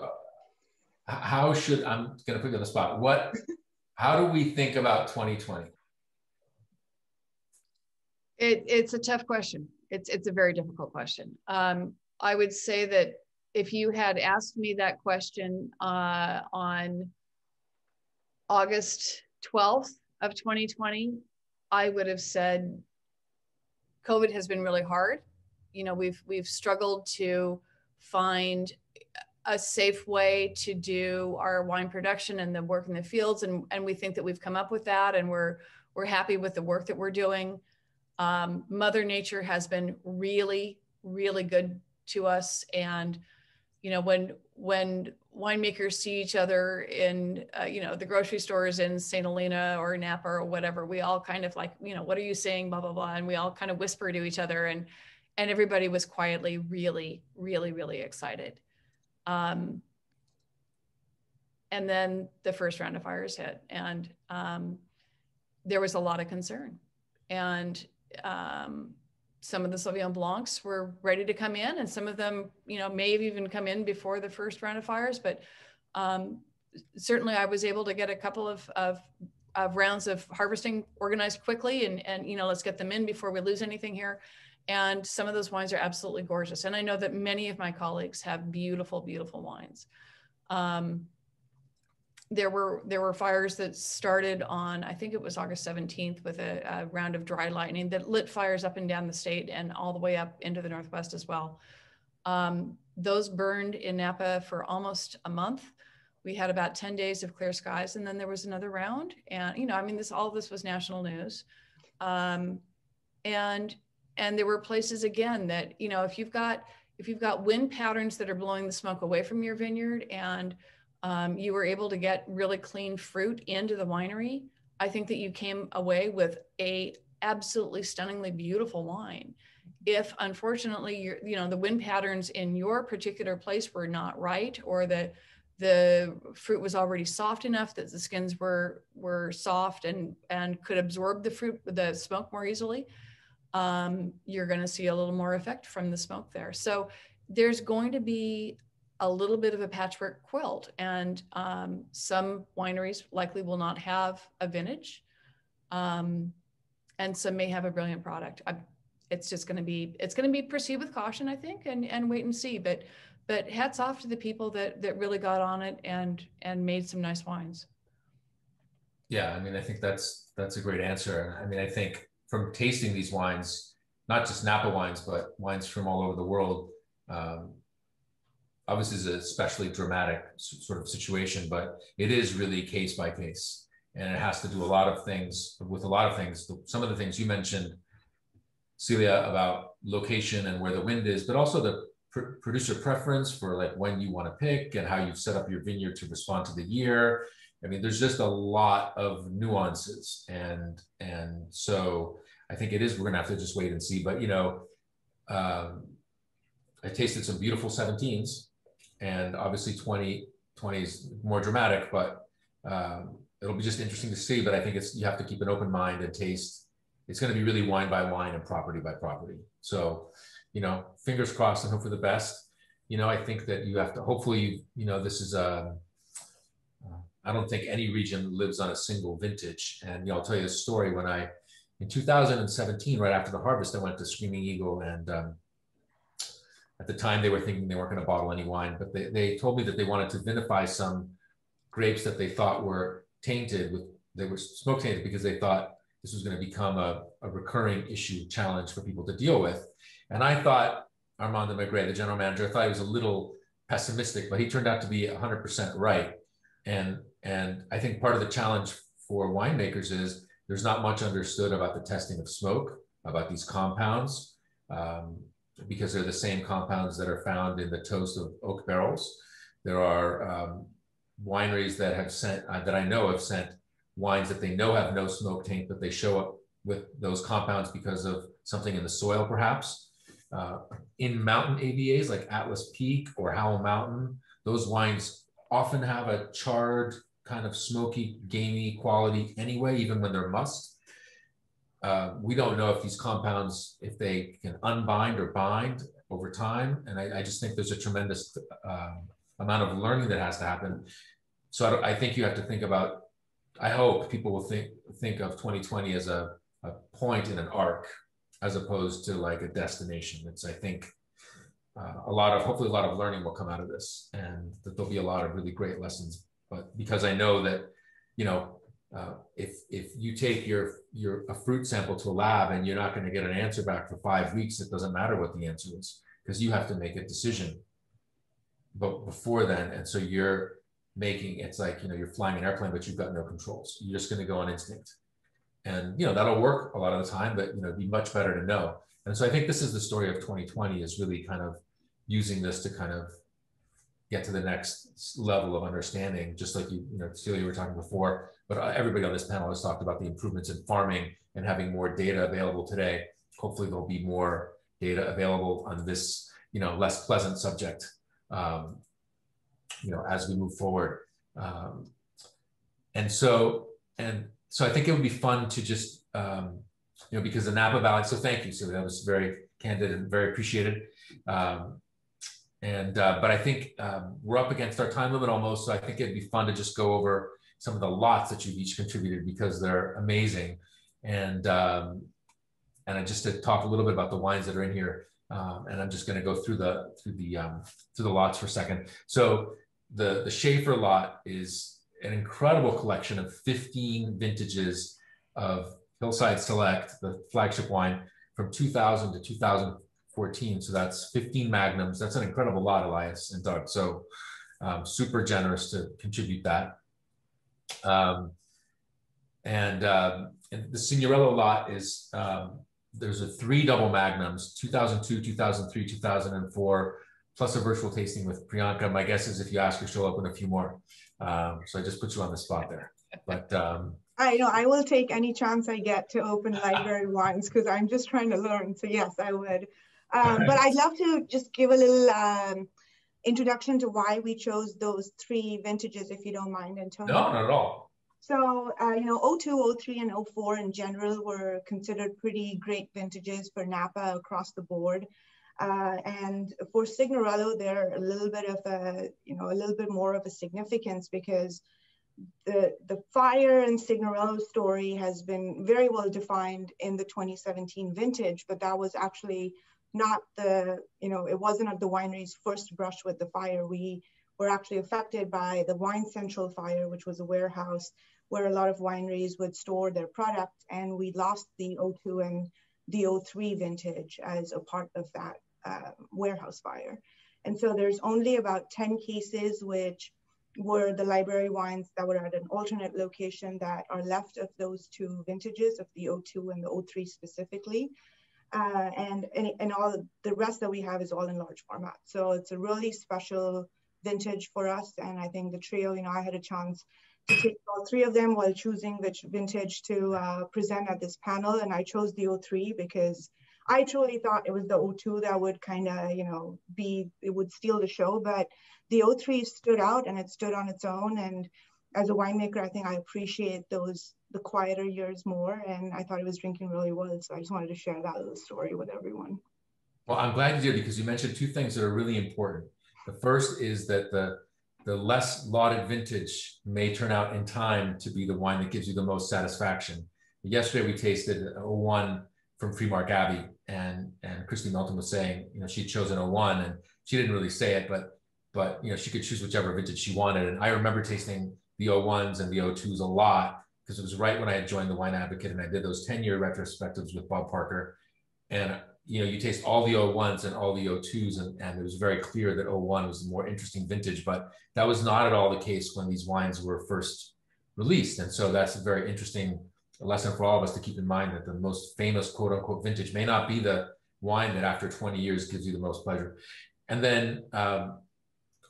how should, I'm going to put you on the spot. What, how do we think about 2020? It, it's a tough question it's it's a very difficult question. Um, I would say that if you had asked me that question uh, on August 12th of 2020, I would have said COVID has been really hard. You know, we've we've struggled to find a safe way to do our wine production and the work in the fields, and and we think that we've come up with that, and we're we're happy with the work that we're doing. Um, Mother Nature has been really, really good to us. And, you know, when, when winemakers see each other in, uh, you know, the grocery stores in St. Helena or Napa or whatever, we all kind of like, you know, what are you saying, blah, blah, blah. And we all kind of whisper to each other and, and everybody was quietly really, really, really excited. Um, and then the first round of fires hit and um, there was a lot of concern. And um, some of the Sauvignon Blancs were ready to come in, and some of them, you know, may have even come in before the first round of fires. But um, certainly, I was able to get a couple of, of, of rounds of harvesting organized quickly, and and you know, let's get them in before we lose anything here. And some of those wines are absolutely gorgeous, and I know that many of my colleagues have beautiful, beautiful wines. Um, there were there were fires that started on I think it was August 17th with a, a, round of dry lightning that lit fires up and down the state and all the way up into the northwest as well. Um, those burned in Napa for almost a month. We had about 10 days of clear skies, and then there was another round. And you know, I mean, this all this was national news, um, and and there were places again that you know if you've got if you've got wind patterns that are blowing the smoke away from your vineyard and um, you were able to get really clean fruit into the winery. I think that you came away with a absolutely stunningly beautiful wine. If unfortunately you you know the wind patterns in your particular place were not right, or the the fruit was already soft enough that the skins were were soft and and could absorb the fruit the smoke more easily, um, you're going to see a little more effect from the smoke there. So there's going to be a little bit of a patchwork quilt. And um, some wineries likely will not have a vintage, um, and some may have a brilliant product. I, it's just going to be it's going to be proceed with caution, I think, and and wait and see. But but hats off to the people that that really got on it and and made some nice wines. Yeah, I mean, I think that's that's a great answer. I mean, I think from tasting these wines, not just Napa wines, but wines from all over the world, um, obviously is a especially dramatic sort of situation, but it is really case by case. and it has to do a lot of things with a lot of things. Some of the things you mentioned, Celia, about location and where the wind is, but also the pr producer preference for like when you want to pick and how you've set up your vineyard to respond to the year. I mean, there's just a lot of nuances, and and so I think it is. We're gonna have to just wait and see. But you know, um, I tasted some beautiful 17s, and obviously 20 20 is more dramatic, but um, it'll be just interesting to see. But I think it's you have to keep an open mind and taste. It's going to be really wine by wine and property by property. So, you know, fingers crossed and hope for the best. You know, I think that you have to. Hopefully, you know, this is a. I don't think any region lives on a single vintage. And you know, I'll tell you a story. When I, in 2017, right after the harvest, I went to Screaming Eagle and. Um, at the time, they were thinking they weren't going to bottle any wine, but they, they told me that they wanted to vinify some grapes that they thought were tainted with they were smoke tainted because they thought this was going to become a, a recurring issue challenge for people to deal with. And I thought Armand de Maigret, the general manager, I thought he was a little pessimistic, but he turned out to be 100% right. And and I think part of the challenge for winemakers is there's not much understood about the testing of smoke, about these compounds, um, because they're the same compounds that are found in the toast of oak barrels. There are um, wineries that have sent uh, that I know have sent wines that they know have no smoke taint, but they show up with those compounds because of something in the soil, perhaps. Uh, in mountain AVAs like Atlas Peak or Howell Mountain, those wines often have a charred, kind of smoky, gamey quality anyway, even when they're must. Uh, we don't know if these compounds, if they can unbind or bind over time. And I, I just think there's a tremendous um, amount of learning that has to happen. So I, I, think you have to think about. I hope people will think think of 2020 as a, a point in an arc, as opposed to like a destination. It's I think uh, a lot of hopefully a lot of learning will come out of this, and that there'll be a lot of really great lessons. But because I know that, you know, uh, if if you take your your a fruit sample to a lab and you're not going to get an answer back for five weeks, it doesn't matter what the answer is because you have to make a decision but before then, and so you're making it's like you know you're flying an airplane, but you've got no controls. You're just going to go on instinct, and you know that'll work a lot of the time, but you know it'd be much better to know. And so I think this is the story of 2020 is really kind of using this to kind of get to the next level of understanding, just like you, you know, Celia, you were talking before, but uh, everybody on this panel has talked about the improvements in farming and having more data available today. Hopefully there'll be more data available on this, you know, less pleasant subject um, you know, as we move forward. Um, and so, and so I think it would be fun to just, um, you know, because the Napa Valley, so thank you, so that was very candid and very appreciated. Um, and, uh, but I think um, we're up against our time limit almost, so I think it'd be fun to just go over some of the lots that you've each contributed because they're amazing. And, um, and I just to talk a little bit about the wines that are in here. Um, and I'm just going to go through the through the um, through the lots for a second. So the the Shafer lot is an incredible collection of 15 vintages of Hillside Select, the flagship wine from 2000 to 2014. So that's 15 magnums. That's an incredible lot, Elias and Doug. So um, super generous to contribute that. Um, and, um, and the Signorello lot is um, there's a three double magnums 2002 2003 2004 plus a virtual tasting with priyanka my guess is if you ask her she'll open a few more um, so i just put you on the spot there but um, i know i will take any chance i get to open library wines because i'm just trying to learn so yes i would um, but i'd love to just give a little um, introduction to why we chose those three vintages if you don't mind antonio. No not at all. So, uh, you know, 02, 03, and 04 in general were considered pretty great vintages for Napa across the board. Uh, and for Signorello, they're a little bit of a, you know, a little bit more of a significance because the, the fire and Signorello story has been very well defined in the 2017 vintage, but that was actually not the, you know, it wasn't the winery's first brush with the fire. We were actually affected by the Wine Central fire, which was a warehouse where a lot of wineries would store their product. And we lost the O2 and the O3 vintage as a part of that uh, warehouse fire. And so there's only about 10 cases which were the library wines that were at an alternate location that are left of those two vintages of the O2 and the O3 specifically. Uh, and, and, and all the rest that we have is all in large format. So it's a really special vintage for us. And I think the trio, you know, I had a chance to take all three of them while choosing which vintage to uh, present at this panel. And I chose the 03 because I truly thought it was the 02 that would kind of, you know, be, it would steal the show. But the 03 stood out and it stood on its own. And as a winemaker, I think I appreciate those the quieter years more. And I thought it was drinking really well. So I just wanted to share that little story with everyone. Well, I'm glad you did because you mentioned two things that are really important. The first is that the the less lauded vintage may turn out in time to be the wine that gives you the most satisfaction. Yesterday we tasted a 01 from Freemark Abbey and and Kristy Melton was saying, you know, she'd chosen a 01 and she didn't really say it, but but you know, she could choose whichever vintage she wanted. And I remember tasting the 01s and the 02s a lot because it was right when I had joined the Wine Advocate and I did those 10 year retrospectives with Bob Parker. And you know, you taste all the 01s and all the 02s, and, and it was very clear that O1 was the more interesting vintage, but that was not at all the case when these wines were first released. And so that's a very interesting lesson for all of us to keep in mind that the most famous quote unquote vintage may not be the wine that after 20 years gives you the most pleasure. And then um,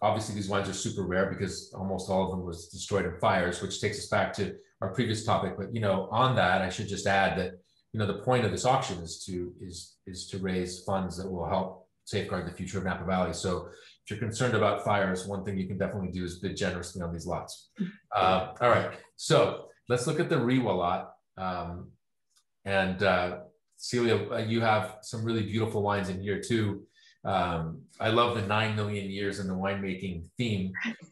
obviously these wines are super rare because almost all of them was destroyed in fires, which takes us back to our previous topic. But you know, on that, I should just add that you know the point of this auction is to is is to raise funds that will help safeguard the future of Napa Valley. So if you're concerned about fires, one thing you can definitely do is bid generously on these lots. Uh, all right, so let's look at the Rewa lot. Um, and uh, Celia, uh, you have some really beautiful wines in here too. Um, I love the 9 million years in the winemaking theme.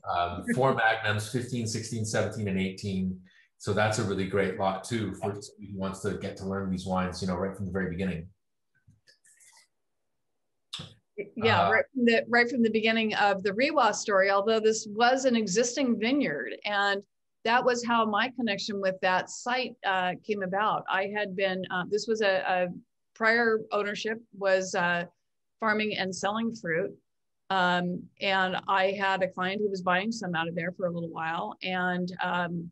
Um, four magnums, 15, 16, 17, and 18. So that's a really great lot too for who wants to get to learn these wines, you know, right from the very beginning. Yeah, uh, right from the right from the beginning of the Rewa story. Although this was an existing vineyard, and that was how my connection with that site uh, came about. I had been uh, this was a, a, prior ownership was uh, farming and selling fruit, um, and I had a client who was buying some out of there for a little while, and um,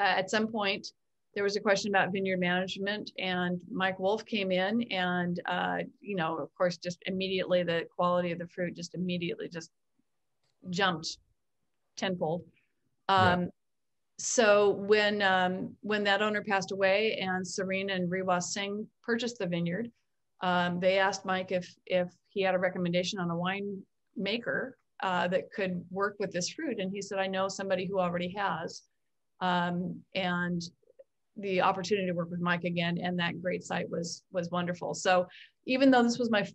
uh, at some point, there was a question about vineyard management, and Mike Wolf came in, and uh, you know, of course, just immediately the quality of the fruit just immediately just jumped tenfold. Um, yeah. So when um, when that owner passed away, and Serene and Rewa Singh purchased the vineyard, um, they asked Mike if if he had a recommendation on a wine maker uh, that could work with this fruit, and he said, "I know somebody who already has." um, and the opportunity to work with Mike again and that great site was was wonderful. So even though this was my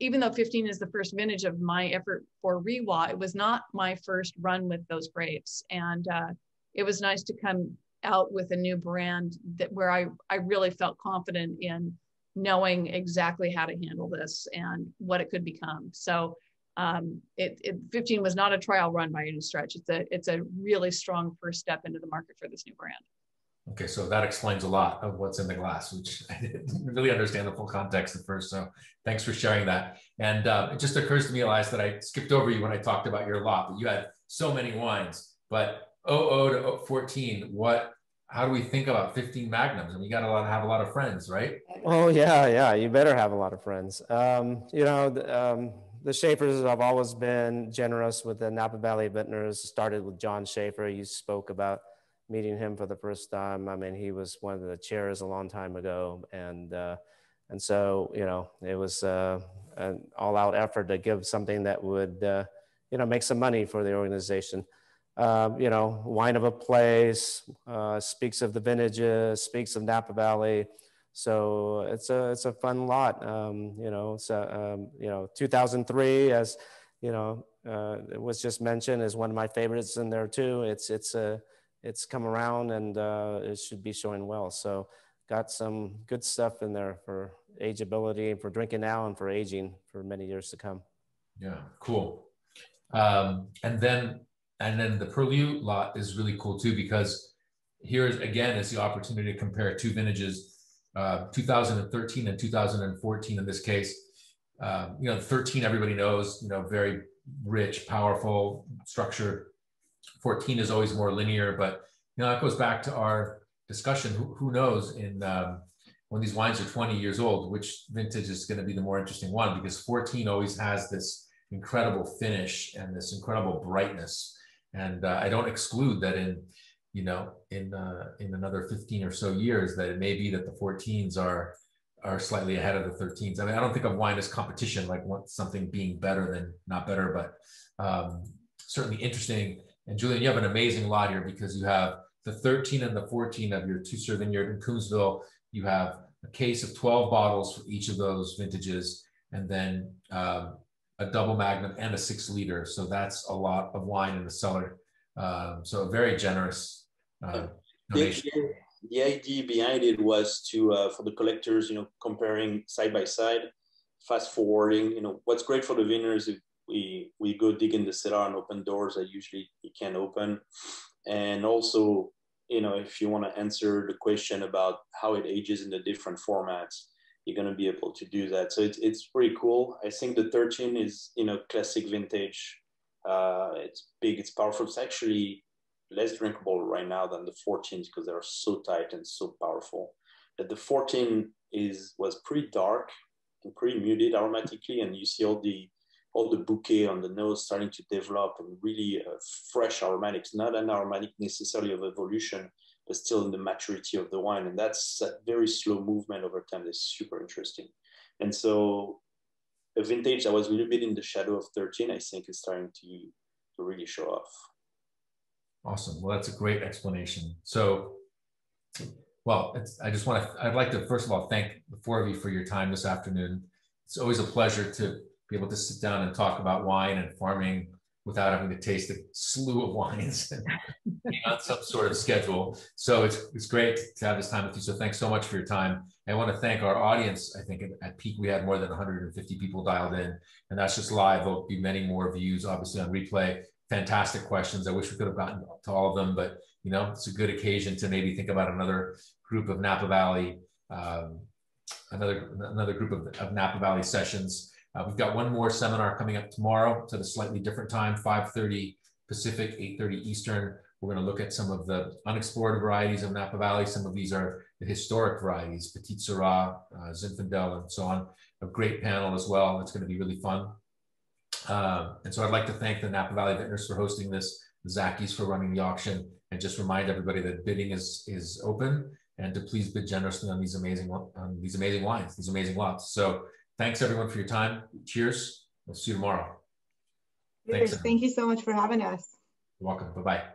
even though 15 is the first vintage of my effort for Rewa, it was not my first run with those grapes, and uh, it was nice to come out with a new brand that where I I really felt confident in knowing exactly how to handle this and what it could become. So um, it, it, 15 was not a trial run by any stretch. It's a it's a really strong first step into the market for this new brand. Okay, so that explains a lot of what's in the glass, which I didn't really understand the full context at first. So thanks for sharing that. And uh, it just occurs to me, Elias, that I skipped over you when I talked about your lot, but you had so many wines. But 00 to 14, what? How do we think about 15 magnums? I mean, you got to have a lot of friends, right? Oh yeah, yeah. You better have a lot of friends. Um, you know, um, the Shafers have always been generous with the Napa Valley Vintners. Started with John Shafer. You spoke about meeting him for the first time. I mean, he was one of the chairs a long time ago, and uh, and so you know, it was uh, an all-out effort to give something that would uh, you know make some money for the organization. Um, you know, wine of a place uh, speaks of the vintages, speaks of Napa Valley. So it's a it's a fun lot. Um, you know, so um, you know, 2003 as you know uh, it was just mentioned is one of my favorites in there too. It's it's a it's come around and uh, it should be showing well. So got some good stuff in there for ageability, for drinking now, and for aging for many years to come. Yeah, cool. Um, and then and then the Purlieu lot is really cool too because here again is the opportunity to compare two vintages uh, 2013 and 2014 in this case. Uh, you know, 13 everybody knows, you know, very rich, powerful, structure. 14 is always more linear, but you know that goes back to our discussion. Who, who knows in um, when these wines are 20 years old, which vintage is going to be the more interesting one because 14 always has this incredible finish and this incredible brightness. And uh, I don't exclude that in you know, in uh, in another 15 or so years, that it may be that the 14s are are slightly ahead of the 13s. I mean, I don't think of wine as competition, like something being better than not better, but um, certainly interesting. And Julien, you have an amazing lot here because you have the 13 and the 14 of your two Teusser vineyard in Coombsville. You have a case of 12 bottles for each of those vintages, and then um, a double magnum and a six liter. So that's a lot of wine in the cellar. Um, so very generous uh, the, the, idea behind it was to uh, for the collectors, you know, comparing side by side, fast forwarding. You know, what's great for the winners if we we go dig in the cellar and open doors that usually you can't open, and also you know if you want to answer the question about how it ages in the different formats you're going to be able to do that. So it's, it's pretty cool. I think the 13 is you know classic vintage. Uh, it's big it's powerful. It's actually less drinkable right now than the 14s because they're so tight and so powerful. But the 14 is was pretty dark and pretty muted aromatically, and you see all the all the bouquet on the nose starting to develop and really uh, fresh aromatics, not an aromatic necessarily of evolution, but still in the maturity of the wine. And that's a very slow movement over time. That's super interesting. And so a vintage that was a little bit in the shadow of 13, I think is starting to, to really show off. Awesome. Well, that's a great explanation. So, well, I just want to, I'd like to, first of all, thank the four of you for your time this afternoon. It's always a pleasure to be able to sit down and talk about wine and farming without having to taste a slew of wines and on some sort of schedule. So it's, it's great to have this time with you. So thanks so much for your time. I want to thank our audience. I think at peak we had more than 150 people dialed in, and that's just live. There'll be many more views, obviously on replay fantastic questions. I wish we could have gotten to all of them, but you know, it's a good occasion to maybe think about another group of Napa Valley, um, another another group of, of Napa Valley sessions. Uh, we've got one more seminar coming up tomorrow at a slightly different time, 5:30 Pacific, 8:30 Eastern. We're going to look at some of the unexplored varieties of Napa Valley. Some of these are the historic varieties, Petite Sirah, uh, Zinfandel, and so on. A great panel as well. It's going to be really fun. Um, and so I'd like to thank the Napa Valley Vintners for hosting this, Zachys for running the auction, and just remind everybody that bidding is is open and to please bid generously on these amazing on these amazing wines, these amazing lots. So thanks everyone for your time. Cheers. We'll see you tomorrow. Thanks, Thank you so much for having us. You're welcome. Bye bye.